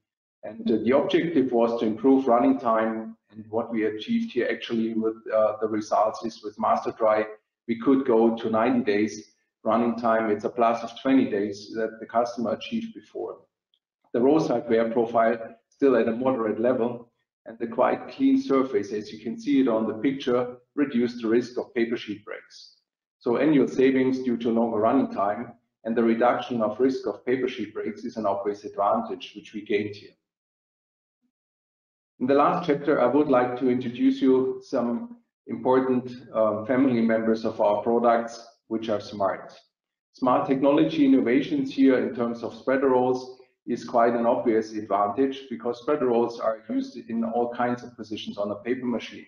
Speaker 8: And uh, the objective was to improve running time and what we achieved here actually with uh, the results is with Master Dry, we could go to 90 days running time. It's a plus of 20 days that the customer achieved before. The row side wear profile still at a moderate level and the quite clean surface, as you can see it on the picture, reduced the risk of paper sheet breaks. So annual savings due to longer running time and the reduction of risk of paper sheet breaks is an obvious advantage which we gained here. In the last chapter, I would like to introduce you some important um, family members of our products, which are smart. Smart technology innovations here in terms of spreader rolls is quite an obvious advantage because spreader rolls are used in all kinds of positions on a paper machine.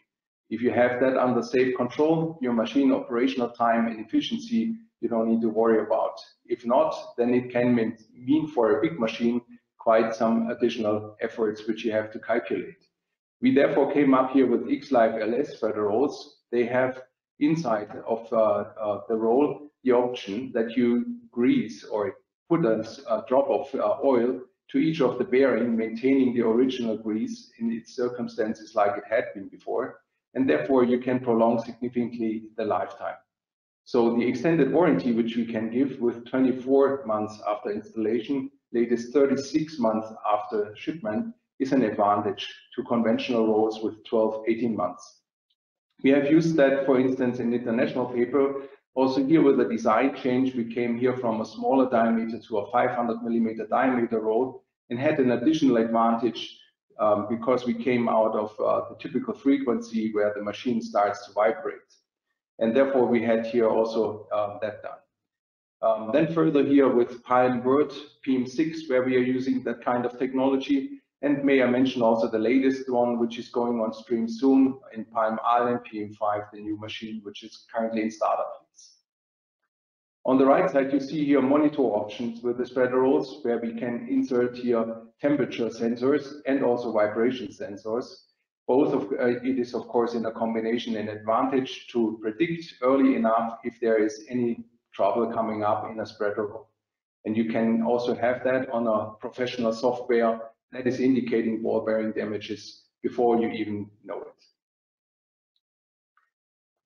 Speaker 8: If you have that under safe control, your machine operational time and efficiency, you don't need to worry about. If not, then it can mean for a big machine quite some additional efforts which you have to calculate. We therefore came up here with X-Life LS spreader rolls. They have inside of uh, uh, the roll the option that you grease or put a, a drop of uh, oil to each of the bearing, maintaining the original grease in its circumstances like it had been before, and therefore you can prolong significantly the lifetime. So the extended warranty, which we can give with 24 months after installation, latest 36 months after shipment, is an advantage to conventional rolls with 12, 18 months. We have used that, for instance, in international paper. Also here with the design change, we came here from a smaller diameter to a 500 millimeter diameter roll and had an additional advantage um, because we came out of uh, the typical frequency where the machine starts to vibrate. And therefore we had here also uh, that done. Um, then further here with Palm Wörth PM6, where we are using that kind of technology, and may I mention also the latest one, which is going on stream soon in Palm Aalen PM5, the new machine, which is currently in startup phase. On the right side, you see here monitor options with the spreader rolls, where we can insert here temperature sensors and also vibration sensors. Both of uh, it is, of course, in a combination an advantage to predict early enough if there is any trouble coming up in a spreader. And you can also have that on a professional software that is indicating ball bearing damages before you even know it.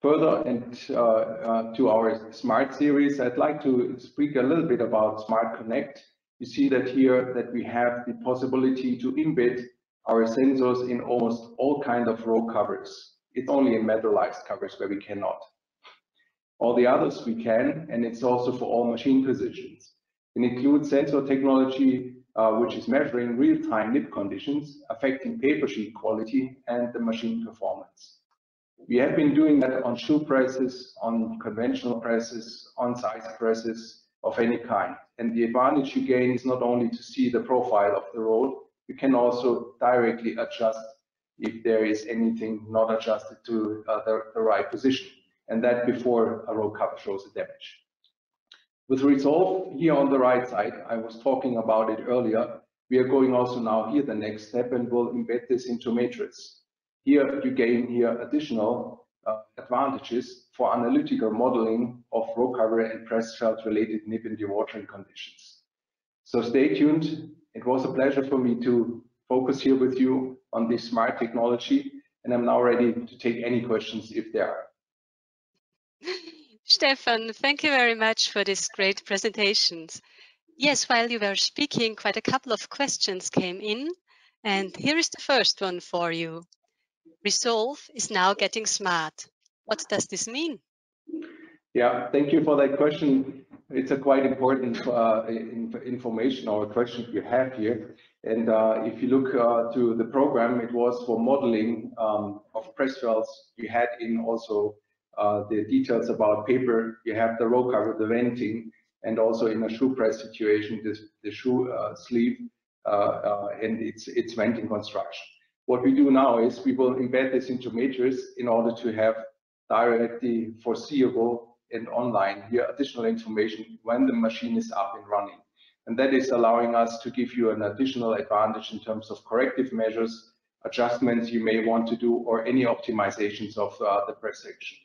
Speaker 8: Further and uh, uh, to our smart series, I'd like to speak a little bit about Smart Connect. You see that here that we have the possibility to embed our sensors in almost all kind of roll covers. It's only in metallized covers where we cannot. All the others we can, and it's also for all machine positions. It includes sensor technology uh, which is measuring real-time nip conditions affecting paper sheet quality and the machine performance. We have been doing that on shoe presses, on conventional presses, on size presses, of any kind. And the advantage you gain is not only to see the profile of the roll, you can also directly adjust if there is anything not adjusted to uh, the, the, right position, and that before a roll cover shows a damage. With Resolve here on the right side, I was talking about it earlier, we are going also now here the next step and we'll embed this into Metris. Here you gain here additional uh, advantages for analytical modeling of roll cover and press felt related nip and dewatering conditions. So stay tuned. It was a pleasure for me to focus here with you on this smart technology and I'm now ready to take any questions if there are.
Speaker 3: Stefan, thank you very much for these great presentations. Yes, while you were speaking, quite a couple of questions came in, and here is the first one for you. Resolve is now getting smart. What does this mean?
Speaker 8: Yeah, thank you for that question. It's a quite important uh, information or question you have here. And uh, if you look uh, to the program, it was for modeling um, of press felts. You had in also uh, the details about paper. You have the roll cover, the venting, and also in a shoe press situation, this, the shoe uh, sleeve uh, uh, and its, its venting construction. What we do now is we will embed this into Metris in order to have directly foreseeable and online here additional information when the machine is up and running. And that is allowing us to give you an additional advantage in terms of corrective measures, adjustments you may want to do, or any optimizations of uh, the press section.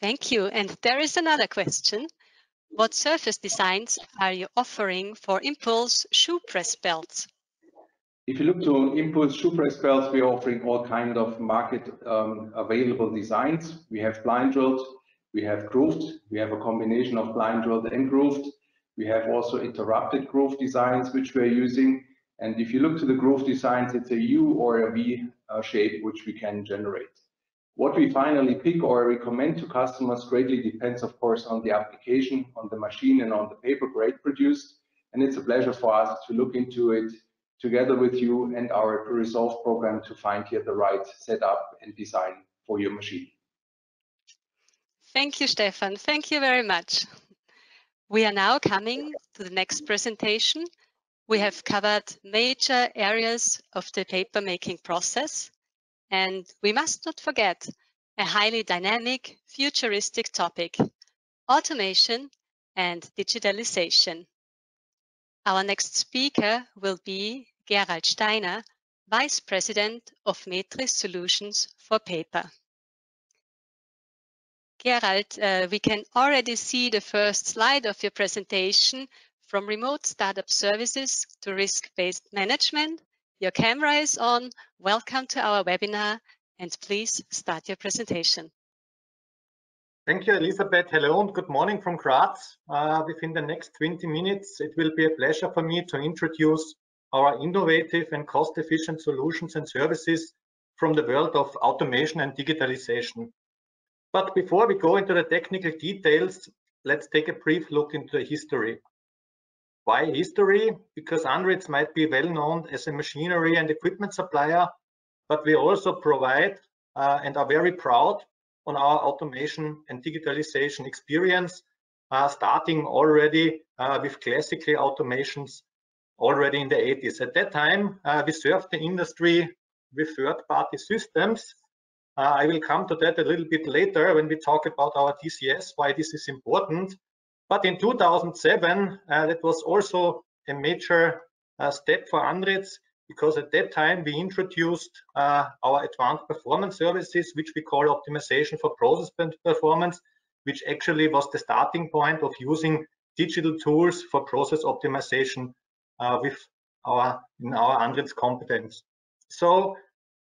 Speaker 3: Thank you. And there is another question. What surface designs are you offering for Impulse shoe press belts?
Speaker 8: If you look to Impulse shoe press belts, we're offering all kind of market um, available designs. We have blind drilled, we have grooved, we have a combination of blind drilled and grooved. We have also interrupted groove designs, which we're using. And if you look to the groove designs, it's a U or a V uh, shape, which we can generate. What we finally pick or recommend to customers greatly depends, of course, on the application, on the machine, and on the paper grade produced. And it's a pleasure for us to look into it together with you and our Resolve program to find here the right setup and design for your machine.
Speaker 3: Thank you, Stefan. Thank you very much. We are now coming to the next presentation. We have covered major areas of the paper making process and we must not forget a highly dynamic, futuristic topic, automation and digitalization. Our next speaker will be Gerald Steiner, Vice President of Metris Solutions for Paper. Gerald, uh, we can already see the first slide of your presentation from remote startup services to risk-based management your camera is on. Welcome to our webinar and please start your presentation.
Speaker 9: Thank you, Elisabeth. Hello and good morning from Graz. Uh, within the next 20 minutes, it will be a pleasure for me to introduce our innovative and cost-efficient solutions and services from the world of automation and digitalization. But before we go into the technical details, let's take a brief look into the history. Why history? Because Andritz might be well known as a machinery and equipment supplier, but we also provide uh, and are very proud on our automation and digitalization experience, uh, starting already uh, with classical automations already in the 80s. At that time, uh, we served the industry with third-party systems. Uh, I will come to that a little bit later when we talk about our DCS, why this is important. But in 2007, uh, that was also a major uh, step for Andritz because at that time we introduced uh, our advanced performance services, which we call optimization for process performance, which actually was the starting point of using digital tools for process optimization uh, with our in our Andritz competence. So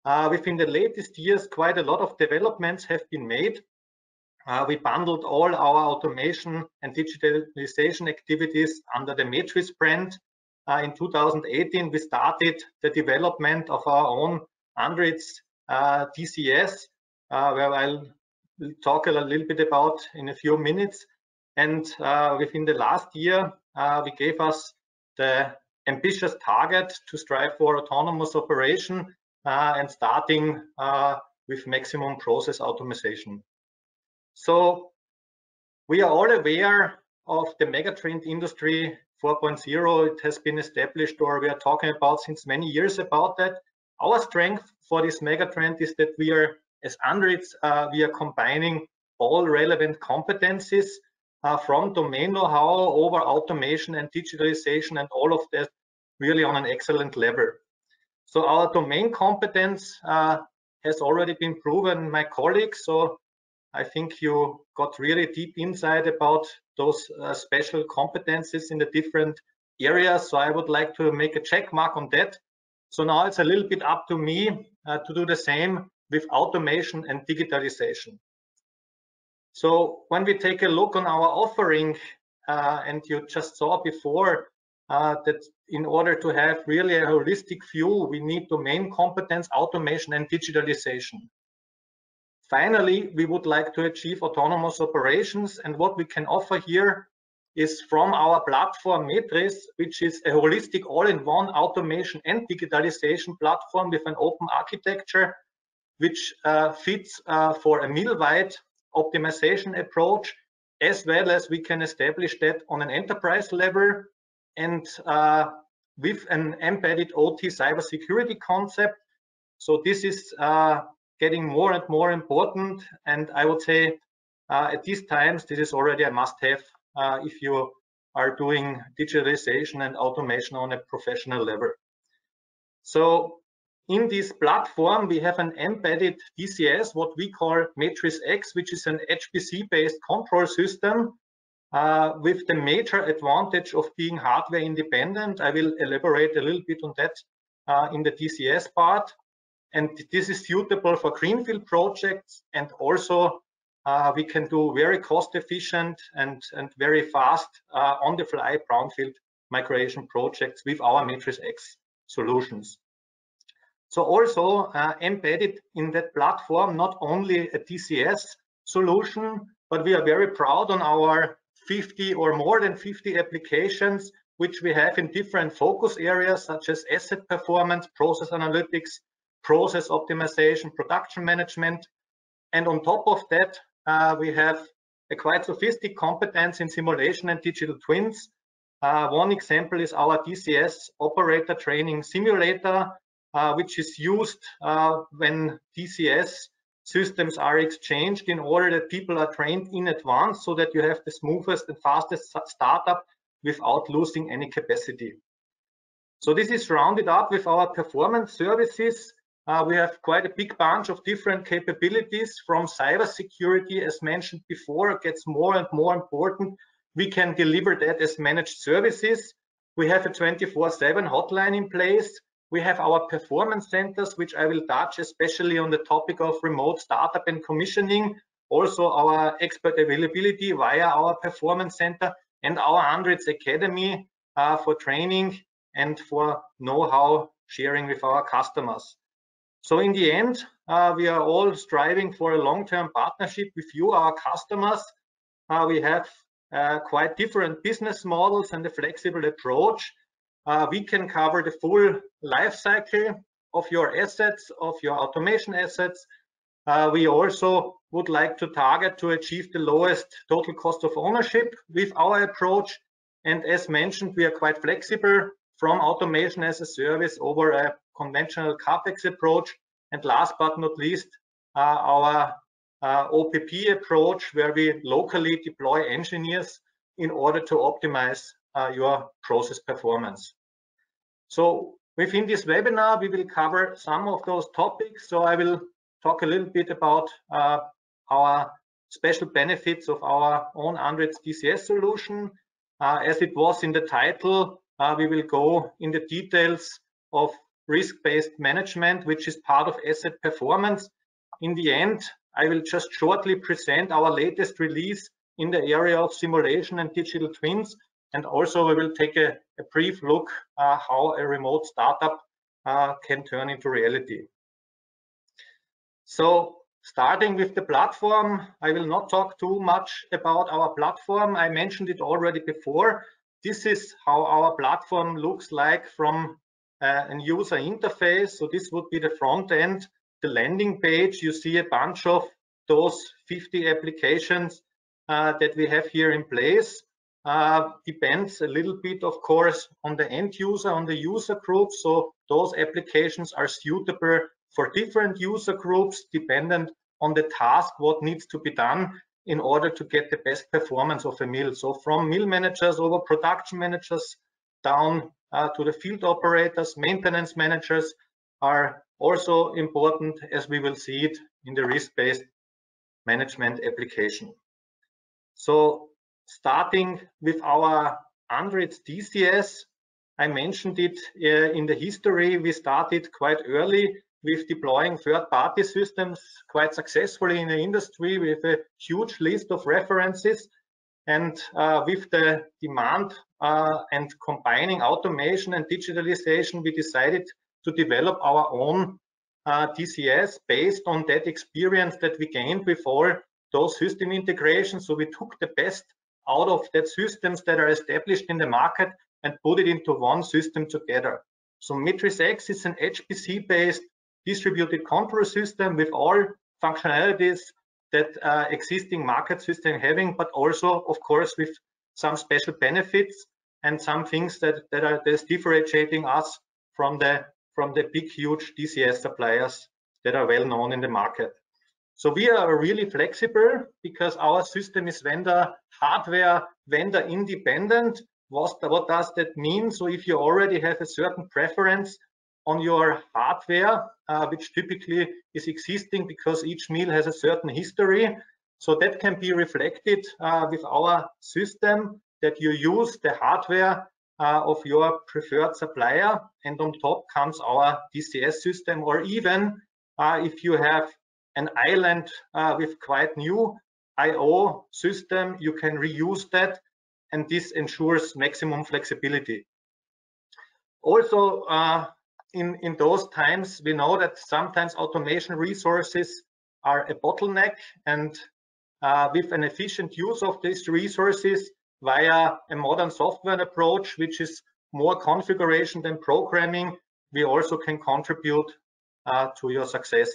Speaker 9: uh, within the latest years, quite a lot of developments have been made uh, we bundled all our automation and digitalization activities under the Metris brand. Uh, in 2018, we started the development of our own Andritz uh, DCS, uh, where I'll talk a little bit about in a few minutes. And uh, within the last year, uh, we gave us the ambitious target to strive for autonomous operation and starting with maximum process automation. So we are all aware of the megatrend industry 4.0. It has been established or we are talking about since many years about that. Our strength for this megatrend is that we are, as Andritz, uh, we are combining all relevant competencies uh, from domain know-how over automation and digitalization and all of that really on an excellent level. So our domain competence uh, has already been proven, my colleagues. So I think you got really deep insight about those uh, special competencies in the different areas. So I would like to make a check mark on that. So now it's a little bit up to me uh, to do the same with automation and digitalization. So when we take a look on our offering, uh, and you just saw before uh, that in order to have really a holistic view, we need domain competence, automation, and digitalization. Finally, we would like to achieve autonomous operations, and what we can offer here is from our platform Metris, which is a holistic all-in-one automation and digitalization platform with an open architecture, which uh, fits uh, for a mill-wide optimization approach, as well as we can establish that on an enterprise level and uh, with an embedded OT cybersecurity concept. So this is uh, getting more and more important. And I would say uh, at these times, this is already a must-have uh, if you are doing digitalization and automation on a professional level. So in this platform, we have an embedded DCS, what we call Metris X, which is an HPC-based control system uh, with the major advantage of being hardware independent. I will elaborate a little bit on that uh, in the DCS part. And this is suitable for greenfield projects and also uh, we can do very cost efficient and, and very fast uh, on the fly brownfield migration projects with our Metris X solutions. So also uh, embedded in that platform, not only a DCS solution, but we are very proud on our 50 or more than 50 applications, which we have in different focus areas such as asset performance, process analytics, process optimization, production management. And on top of that, uh, we have a quite sophisticated competence in simulation and digital twins. Uh, one example is our DCS operator training simulator, uh, which is used uh, when DCS systems are exchanged in order that people are trained in advance so that you have the smoothest and fastest startup without losing any capacity. So this is rounded up with our performance services uh, we have quite a big bunch of different capabilities from cybersecurity, as mentioned before, it gets more and more important. We can deliver that as managed services. We have a 24-7 hotline in place. We have our performance centers, which I will touch especially on the topic of remote startup and commissioning. Also our expert availability via our performance center and our Andritz Academy uh, for training and for know-how sharing with our customers. So in the end, uh, we are all striving for a long-term partnership with you, our customers. Uh, we have uh, quite different business models and a flexible approach. Uh, we can cover the full life cycle of your assets, of your automation assets. Uh, we also would like to target to achieve the lowest total cost of ownership with our approach. And as mentioned, we are quite flexible from automation as a service over a conventional CAPEX approach. And last but not least, uh, our uh, OPP approach, where we locally deploy engineers in order to optimize uh, your process performance. So within this webinar, we will cover some of those topics. So I will talk a little bit about our special benefits of our own Andritz DCS solution. Uh, as it was in the title, uh, we will go in the details of risk-based management, which is part of asset performance. In the end, I will just shortly present our latest release in the area of simulation and digital twins. And also we will take a, a brief look uh, how a remote startup uh, can turn into reality. So starting with the platform, I will not talk too much about our platform. I mentioned it already before. This is how our platform looks like from uh, a user interface. So this would be the front end, the landing page. You see a bunch of those 50 applications uh, that we have here in place. uh, depends a little bit, of course, on the end user, on the user group. So those applications are suitable for different user groups dependent on the task, what needs to be done in order to get the best performance of a mill. So from mill managers over production managers down to the field operators, maintenance managers are also important as we will see it in the risk-based management application. So starting with our Andritz DCS, I mentioned it uh, in the history. We started quite early with deploying third-party systems quite successfully in the industry with a huge list of references. And uh, with the demand uh, and combining automation and digitalization, we decided to develop our own uh, DCS based on that experience that we gained with all those system integrations. So we took the best out of that systems that are established in the market and put it into one system together. So Metris X is an HPC based distributed control system with all functionalities that uh, existing market system having, but also of course with some special benefits and some things that, that are that's differentiating us from the from the big huge DCS suppliers that are well known in the market. So we are really flexible because our system is vendor hardware vendor independent. What, what does that mean? So if you already have a certain preference on your hardware, uh, which typically is existing because each mill has a certain history, so that can be reflected uh, with our system that you use the hardware uh, of your preferred supplier. And on top comes our DCS system or even uh, if you have an island uh, with quite new IO system, you can reuse that. And this ensures maximum flexibility. Also, uh, in, in those times, we know that sometimes automation resources are a bottleneck and uh, with an efficient use of these resources via a modern software approach, which is more configuration than programming, we also can contribute uh, to your success.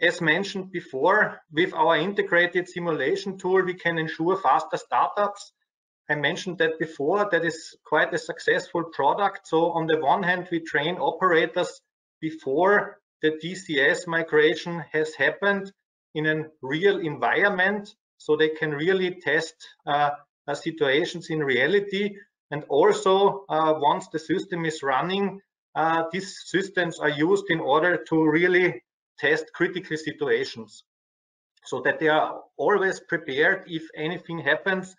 Speaker 9: As mentioned before, with our integrated simulation tool, we can ensure faster startups. I mentioned that before, that is quite a successful product. So on the one hand, we train operators before the DCS migration has happened in a real environment, so they can really test uh, uh, situations in reality. And also, uh, once the system is running, uh, these systems are used in order to really test critical situations so that they are always prepared if anything happens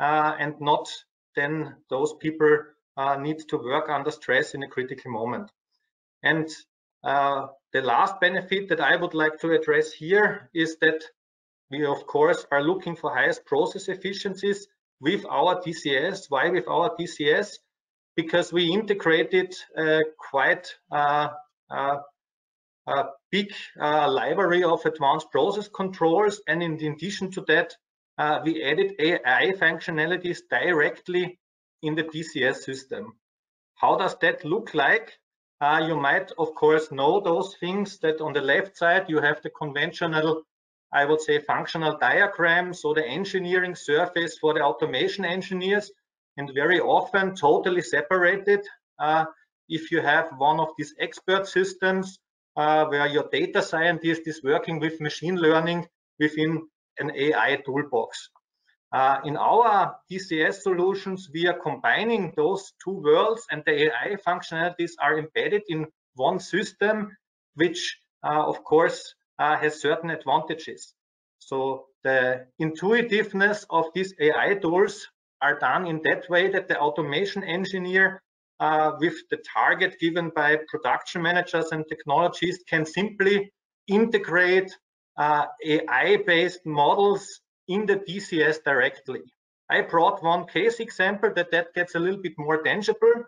Speaker 9: and not then those people uh, need to work under stress in a critical moment. And uh, the last benefit that I would like to address here is that we of course are looking for highest process efficiencies with our DCS. Why with our DCS? Because we integrated uh, quite uh, uh, a big uh, library of advanced process controls. And in addition to that, uh, we added AI functionalities directly in the DCS system. How does that look like? Uh, you might, of course, know those things that on the left side, you have the conventional, I would say, functional diagram. So the engineering surface for the automation engineers and very often totally separated. Uh, if you have one of these expert systems, uh, where your data scientist is working with machine learning within an AI toolbox. Uh, in our DCS solutions, we are combining those two worlds and the AI functionalities are embedded in one system, which uh, of course uh, has certain advantages. So the intuitiveness of these AI tools are done in that way that the automation engineer uh, with the target given by production managers and technologists can simply integrate uh, AI-based models in the DCS directly. I brought one case example that that gets a little bit more tangible.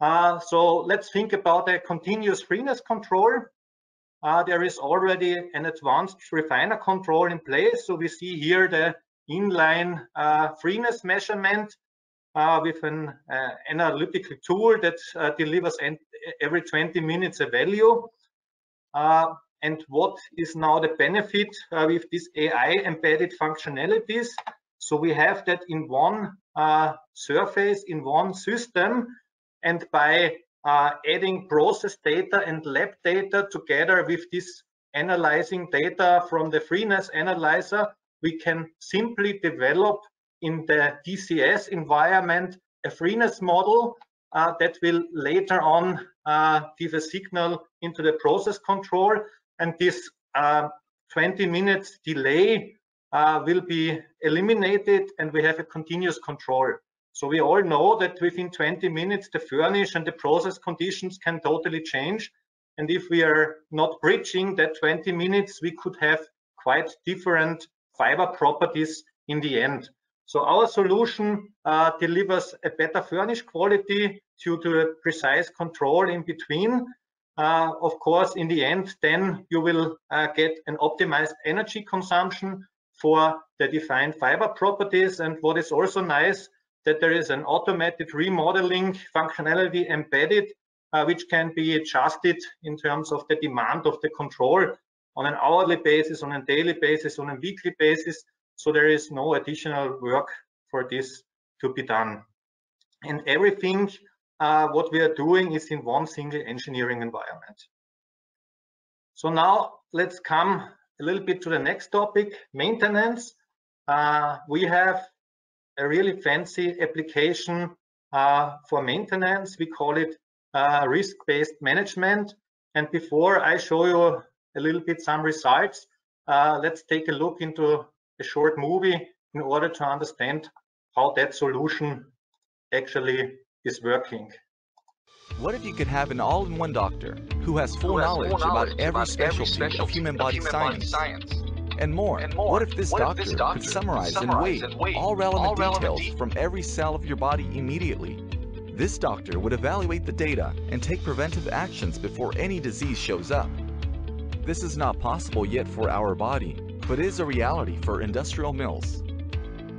Speaker 9: Uh, so let's think about a continuous freeness control. Uh, there is already an advanced refiner control in place. So we see here the inline uh, freeness measurement uh, with an uh, analytical tool that uh, delivers every 20 minutes a value. And what is now the benefit uh, with these AI embedded functionalities? So we have that in one uh, surface, in one system. And by uh, adding process data and lab data together with this analyzing data from the freeness analyzer, we can simply develop in the DCS environment a freeness model uh, that will later on uh, give a signal into the process control. And this uh, 20 minutes delay uh, will be eliminated and we have a continuous control. So we all know that within 20 minutes, the furnish and the process conditions can totally change. And if we are not bridging that 20 minutes, we could have quite different fiber properties in the end. So our solution uh, delivers a better furnish quality due to a precise control in between. Uh, of course, in the end, then you will uh, get an optimized energy consumption for the defined fiber properties. And what is also nice, that there is an automated remodeling functionality embedded uh, which can be adjusted in terms of the demand of the control on an hourly basis, on a daily basis, on a weekly basis. So there is no additional work for this to be done. And everything uh, what we are doing is in one single engineering environment. So now let's come a little bit to the next topic, maintenance. Uh, we have a really fancy application uh, for maintenance. We call it uh, risk-based management. And before I show you a little bit some results, uh, let's take a look into a short movie in order to understand how that solution actually is working.
Speaker 10: What if you could have an all-in-one doctor who has full, who has knowledge, full knowledge about, every, specialty every specialty of human body, human science, body science, and more? And more. What if this, what doctor, if this doctor could summarize, summarize and weigh all relevant, all relevant details from every cell of your body immediately? This doctor would evaluate the data and take preventive actions before any disease shows up. This is not possible yet for our body, but is a reality for industrial mills.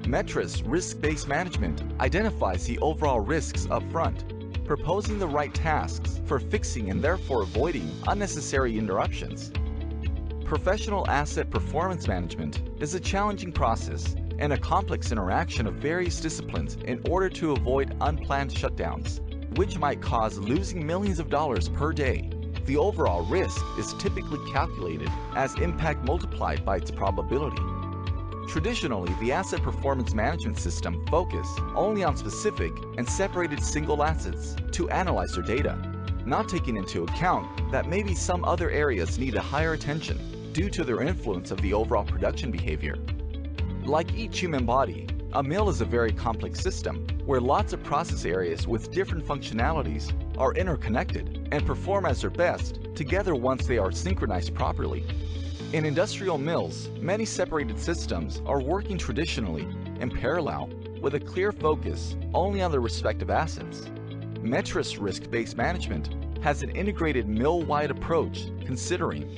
Speaker 10: Metris Risk-Based Management identifies the overall risks up front, proposing the right tasks for fixing and therefore avoiding unnecessary interruptions. Professional Asset Performance Management is a challenging process and a complex interaction of various disciplines in order to avoid unplanned shutdowns, which might cause losing millions of dollars per day. The overall risk is typically calculated as impact multiplied by its probability. Traditionally, the asset performance management system focused only on specific and separated single assets to analyze their data, not taking into account that maybe some other areas need a higher attention due to their influence of the overall production behavior. Like each human body, a mill is a very complex system where lots of process areas with different functionalities are interconnected and perform as their best together once they are synchronized properly. In industrial mills, many separated systems are working traditionally in parallel with a clear focus only on their respective assets. Metris risk-based management has an integrated mill-wide approach considering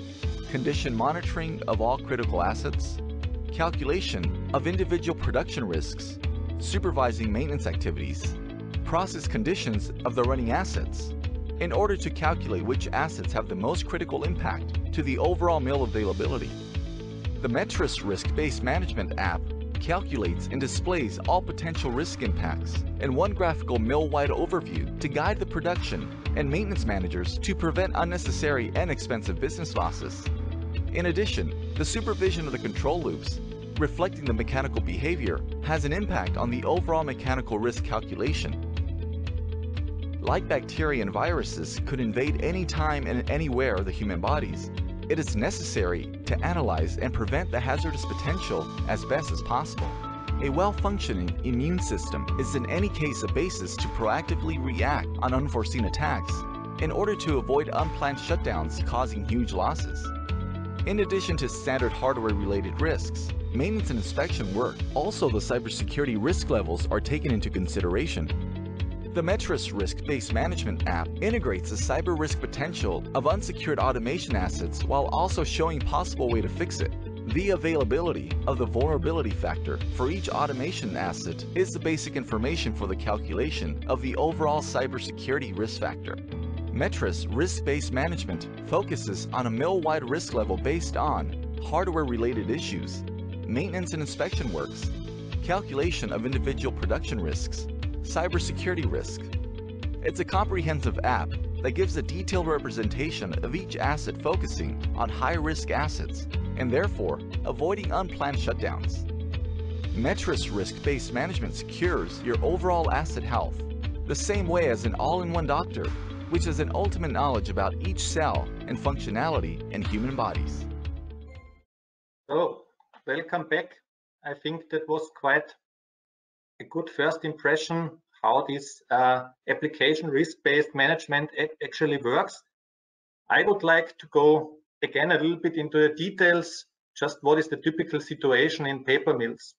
Speaker 10: condition monitoring of all critical assets, calculation of individual production risks, supervising maintenance activities, process conditions of the running assets, in order to calculate which assets have the most critical impact to the overall mill availability. The Metris Risk-Based Management app calculates and displays all potential risk impacts in one graphical mill-wide overview to guide the production and maintenance managers to prevent unnecessary and expensive business losses. In addition, the supervision of the control loops, reflecting the mechanical behavior, has an impact on the overall mechanical risk calculation. Like bacteria and viruses could invade any time and anywhere the human bodies, it is necessary to analyze and prevent the hazardous potential as best as possible. A well-functioning immune system is in any case a basis to proactively react on unforeseen attacks in order to avoid unplanned shutdowns causing huge losses. In addition to standard hardware-related risks, maintenance and inspection work, also the cybersecurity risk levels are taken into consideration. The Metris Risk-Based Management app integrates the cyber risk potential of unsecured automation assets while also showing possible way to fix it. The availability of the vulnerability factor for each automation asset is the basic information for the calculation of the overall cybersecurity risk factor. Metris Risk-Based Management focuses on a mill-wide risk level based on hardware-related issues, maintenance and inspection works, calculation of individual production risks, cybersecurity risk. It's a comprehensive app that gives a detailed representation of each asset focusing on high-risk assets and therefore avoiding unplanned shutdowns. Metris risk-based management secures your overall asset health the same way as an all-in-one doctor, which has an ultimate knowledge about each cell and functionality in human bodies.
Speaker 9: So, welcome back. I think that was quite a good first impression how this uh, application risk-based management actually works. I would like to go again a little bit into the details, just what is the typical situation in paper mills.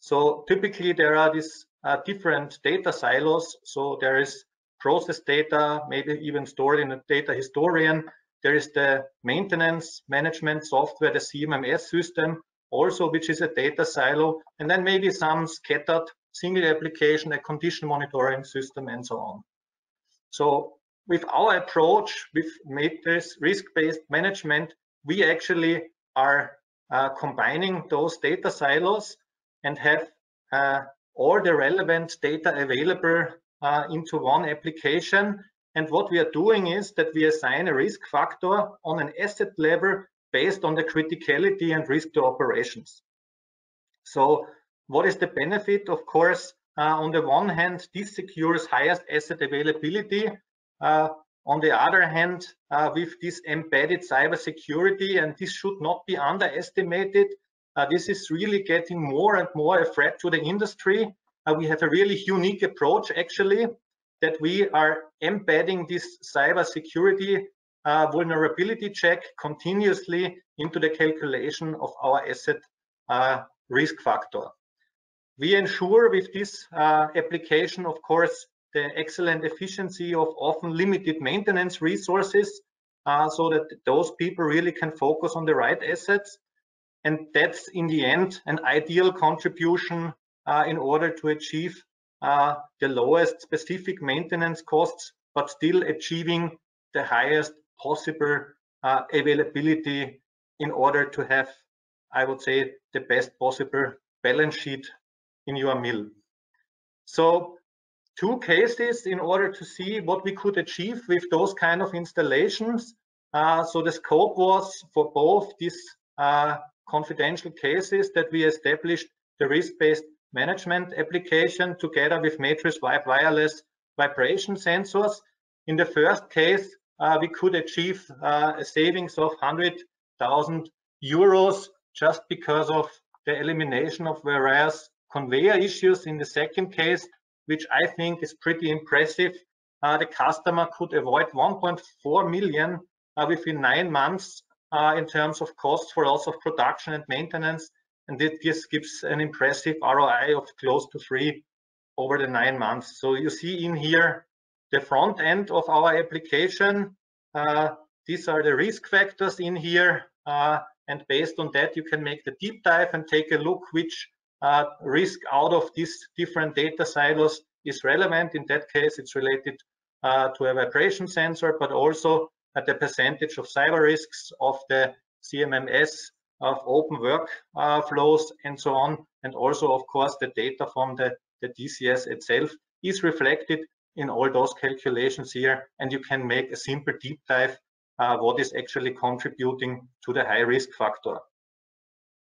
Speaker 9: So typically there are these uh, different data silos. So there is process data, maybe even stored in a data historian. There is the maintenance management software, the CMMS system, also which is a data silo, and then maybe some scattered single application, a condition monitoring system, and so on. So with our approach, with Metris risk-based management, we actually are uh, combining those data silos and have uh, all the relevant data available uh, into one application. And what we are doing is that we assign a risk factor on an asset level based on the criticality and risk to operations. So what is the benefit? Of course, uh, on the one hand, this secures highest asset availability. Uh, on the other hand, uh, with this embedded cybersecurity, and this should not be underestimated, uh, this is really getting more and more a threat to the industry. Uh, we have a really unique approach, actually, that we are embedding this cybersecurity uh, vulnerability check continuously into the calculation of our asset uh, risk factor. We ensure with this uh, application, of course, the excellent efficiency of often limited maintenance resources uh, so that those people really can focus on the right assets. And that's in the end an ideal contribution uh, in order to achieve uh, the lowest specific maintenance costs, but still achieving the highest possible uh, availability in order to have, I would say, the best possible balance sheet in your mill. So two cases in order to see what we could achieve with those kind of installations. Uh, so the scope was for both these uh, confidential cases that we established the risk-based management application together with Metris wireless vibration sensors. In the first case, uh, we could achieve uh, a savings of 100,000 euros just because of the elimination of various conveyor issues. In the second case, which I think is pretty impressive, uh, the customer could avoid 1.4 million uh, within nine months uh, in terms of costs for loss of production and maintenance. And this gives an impressive ROI of close to three over the nine months. So you see in here the front end of our application. Uh, these are the risk factors in here. Uh, and based on that, you can make the deep dive and take a look which uh, risk out of these different data silos is relevant. In that case, it's related uh, to a vibration sensor, but also at the percentage of cyber risks of the CMMS of open work uh, flows and so on. And also, of course, the data from the, the DCS itself is reflected in all those calculations here. And you can make a simple deep dive uh, what is actually contributing to the high risk factor.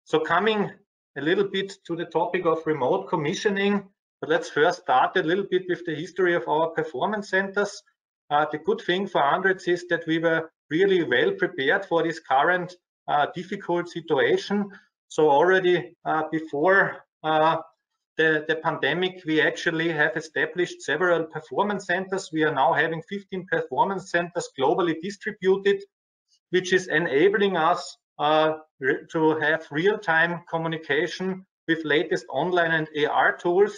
Speaker 9: So coming a little bit to the topic of remote commissioning, but let's first start a little bit with the history of our performance centers. Uh, the good thing for Andritz is that we were really well prepared for this current uh, difficult situation. So already uh, before uh, the, the pandemic, we actually have established several performance centers. We are now having 15 performance centers globally distributed, which is enabling us to have real-time communication with latest online and AR tools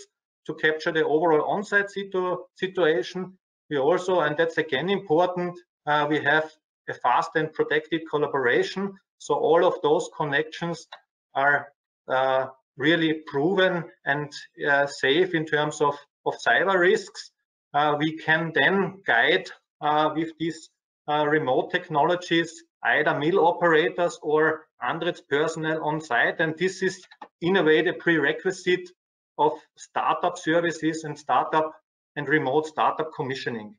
Speaker 9: to capture the overall on-site situ situation we also, and that's again important, uh, we have a fast and protected collaboration. So all of those connections are uh, really proven and uh, safe in terms of, of cyber risks. Uh, we can then guide uh, with these uh, remote technologies either mill operators or Andritz personnel on site. And this is in a way the prerequisite of startup services and startup and remote startup commissioning.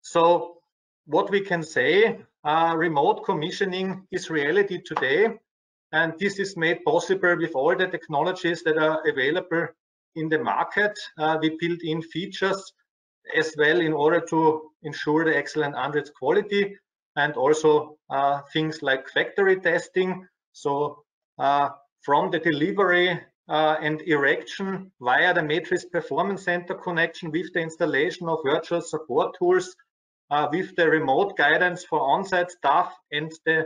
Speaker 9: So what we can say, uh, remote commissioning is reality today. And this is made possible with all the technologies that are available in the market. Uh, we built in features as well in order to ensure the excellent ANDRITZ quality and also uh, things like factory testing. So uh, from the delivery uh, and erection via the Metris Performance Center connection with the installation of virtual support tools, uh, with the remote guidance for on-site staff and the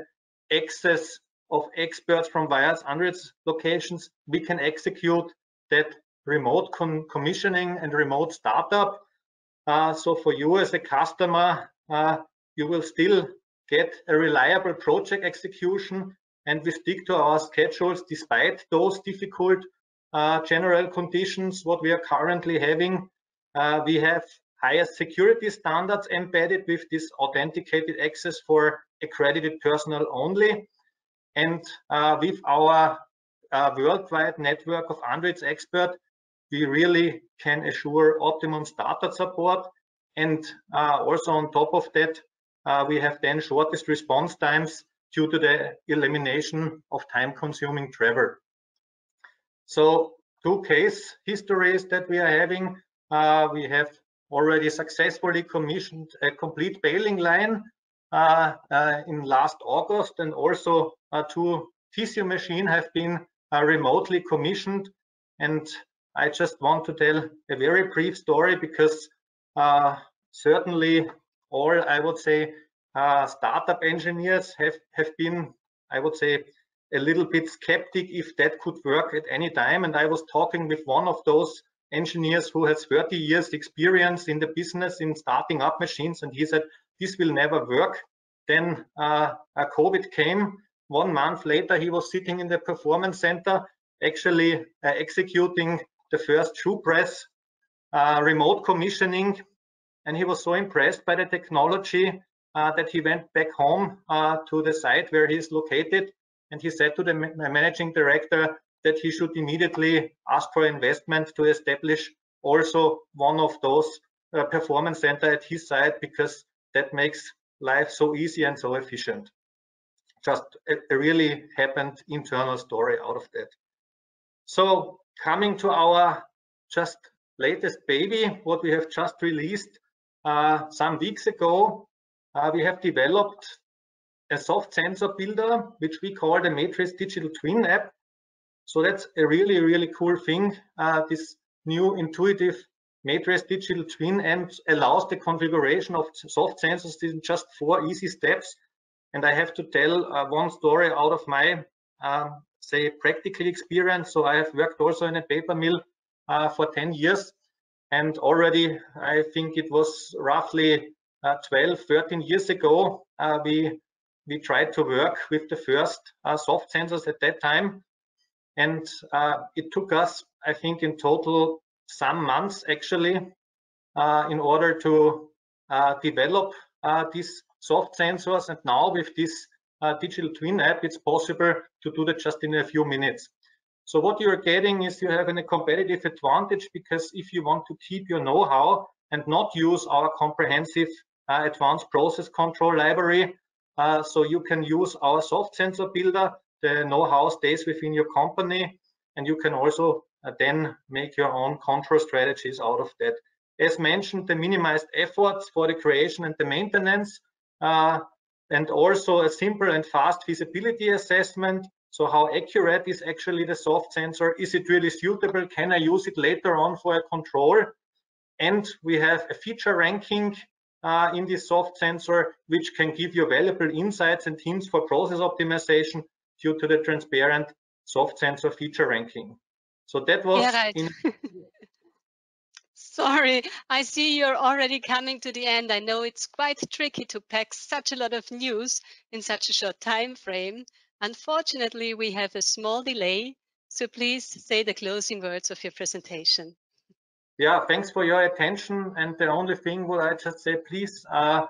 Speaker 9: access of experts from various ANDRITZ locations, we can execute that remote commissioning and remote startup. Uh, so for you as a customer, uh, you will still get a reliable project execution and we stick to our schedules despite those difficult uh, general conditions what we are currently having. Uh, we have highest security standards embedded with this authenticated access for accredited personnel only. And uh, with our uh, worldwide network of ANDRITZ expert, we really can assure optimum startup support. And uh, also on top of that, uh, we have then shortest response times due to the elimination of time-consuming travel. So two case histories that we are having. Uh, we have already successfully commissioned a complete baling line uh, uh, in last August and also uh, two tissue machine have been uh, remotely commissioned. And I just want to tell a very brief story because certainly all, I would say, uh, startup engineers have, have been, I would say, a little bit skeptic if that could work at any time. And I was talking with one of those engineers who has 30 years experience in the business in starting up machines. And he said, this will never work. Then uh, COVID came. One month later, he was sitting in the performance center, actually uh, executing the first shoe press uh, remote commissioning. And he was so impressed by the technology uh, that he went back home uh, to the site where he's located. And he said to the managing director that he should immediately ask for investment to establish also one of those uh, performance center at his site because that makes life so easy and so efficient. Just a, a really happened internal story out of that. So coming to our just latest baby, what we have just released uh, some weeks ago, uh, we have developed a soft sensor builder, which we call the Metris Digital Twin app. So that's a really, really cool thing. Uh, this new intuitive Metris Digital Twin app allows the configuration of soft sensors in just four easy steps. And I have to tell uh, one story out of my, um, say, practical experience. So I have worked also in a paper mill uh, for 10 years. And already, I think it was roughly uh, 12, 13 years ago, uh, we we tried to work with the first uh, soft sensors at that time. And it took us, I think, in total some months actually in order to develop these soft sensors. And now with this uh, digital twin app, it's possible to do that just in a few minutes. So what you're getting is you have a competitive advantage because if you want to keep your know-how and not use our comprehensive uh, advanced process control library. Uh, so you can use our soft sensor builder. The know-how stays within your company, and you can also uh, then make your own control strategies out of that. As mentioned, the minimized efforts for the creation and the maintenance, uh, and also a simple and fast feasibility assessment. So how accurate is actually the soft sensor? Is it really suitable? Can I use it later on for a control? And we have a feature ranking uh, in this soft sensor, which can give you valuable insights and hints for process optimization due to the transparent soft sensor feature ranking. So that was
Speaker 3: yeah, right. Sorry, I see you're already coming to the end. I know it's quite tricky to pack such a lot of news in such a short time frame. Unfortunately, we have a small delay, so please say the closing words of your presentation
Speaker 9: yeah, thanks for your attention. And the only thing would I just say, please uh,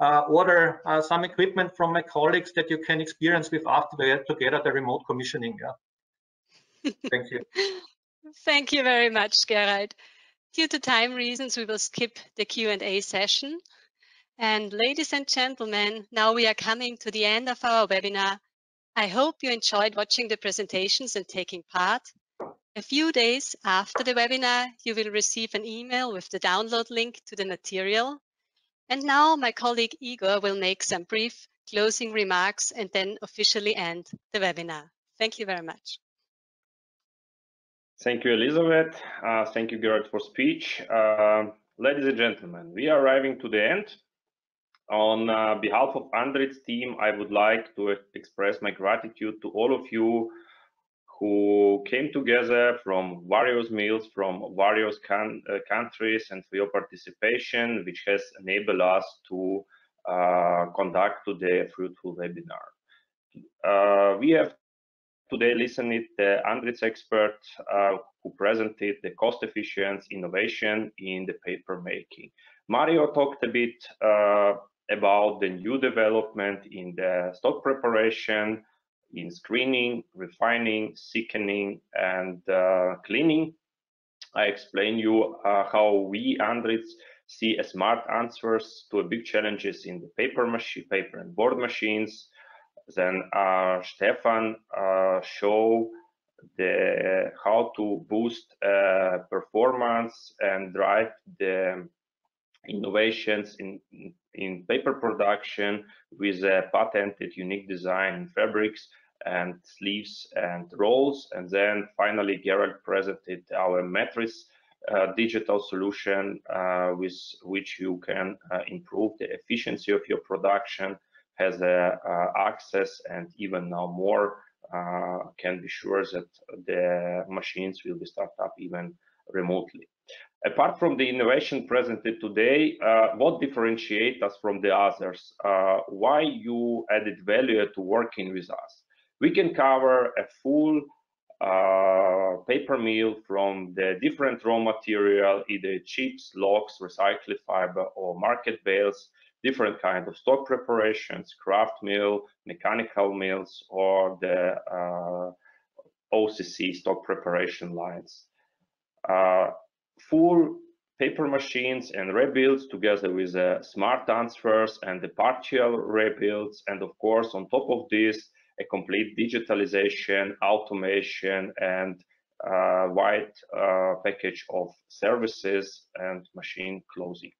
Speaker 9: uh, order uh, some equipment from my colleagues that you can experience with after we together the remote commissioning. Yeah. Thank you.
Speaker 3: Thank you very much, Gerald. Due to time reasons, we will skip the Q&A session. And ladies and gentlemen, now we are coming to the end of our webinar. I hope you enjoyed watching the presentations and taking part. A few days after the webinar, you will receive an email with the download link to the material. And now my colleague Igor will make some brief closing remarks and then officially end the webinar. Thank you very much.
Speaker 7: Thank you, Elizabeth. Uh, thank you, Gerard, for speech. Uh, ladies and gentlemen, we are arriving to the end. On uh, behalf of Andritz team, I would like to express my gratitude to all of you who came together from various mills, from various uh, countries, and for your participation, which has enabled us to uh, conduct today a fruitful webinar. Uh, we have today listened the Andritz expert uh, who presented the cost efficient innovation in the paper making. Mario talked a bit uh, about the new development in the stock preparation, in screening, refining, thickening, and uh, cleaning. I explain you uh, how we Andritz see smart answers to big challenges in the paper machine, paper and board machines. Then uh, Stefan uh, show the how to boost uh, performance and drive the innovations in in paper production with a patented unique design in fabrics and sleeves and rolls. And then finally, Gerald presented our Metris uh, digital solution uh, with which you can uh, improve the efficiency of your production, has uh, uh, access and even now more uh, can be sure that the machines will be started up even remotely. Apart from the innovation presented today, what differentiates us from the others? why you added value to working with us? We can cover a full uh, paper mill from the different raw material, either chips, logs, recycled fiber, or market bales, different kind of stock preparations, kraft mill, mechanical mills, or the uh, OCC stock preparation lines. Uh, full paper machines and rebuilds together with the smart transfers and the partial rebuilds. And of course, on top of this, a complete digitalization, automation, and uh, wide uh, package of services and machine clothing.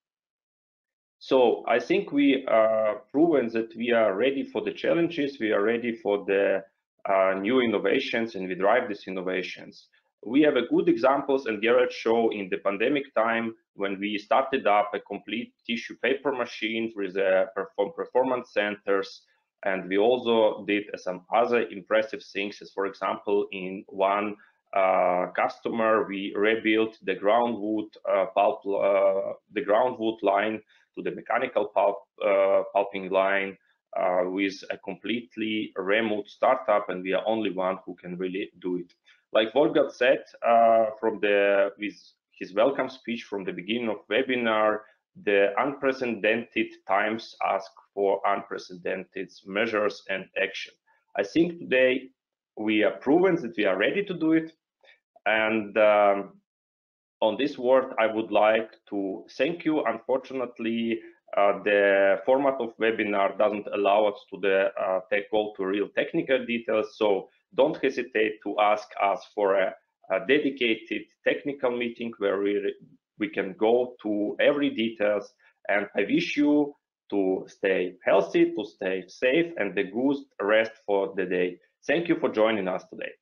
Speaker 7: So I think we are proven that we are ready for the challenges, we are ready for the uh, new innovations, and we drive these innovations. We have a good examples, and Gerald show in the pandemic time when we started up a complete tissue paper machine with a perform performance centers and we also did some other impressive things, as for example, in one uh, customer, we rebuilt the groundwood uh, pulp, uh, the groundwood line to the mechanical pulp uh, pulping line uh, with a completely remote startup, and we are only one who can really do it. Like Wolfgang said uh, from the with his welcome speech from the beginning of webinar, the unprecedented times ask for unprecedented measures and action. I think today we are proven that we are ready to do it. And um, on this word, I would like to thank you. Unfortunately, uh, the format of webinar doesn't allow us to the, uh, take all to real technical details. So don't hesitate to ask us for a, a dedicated technical meeting where we, we can go to every details. And I wish you to stay healthy, to stay safe, and the good rest for the day. Thank you for joining us today.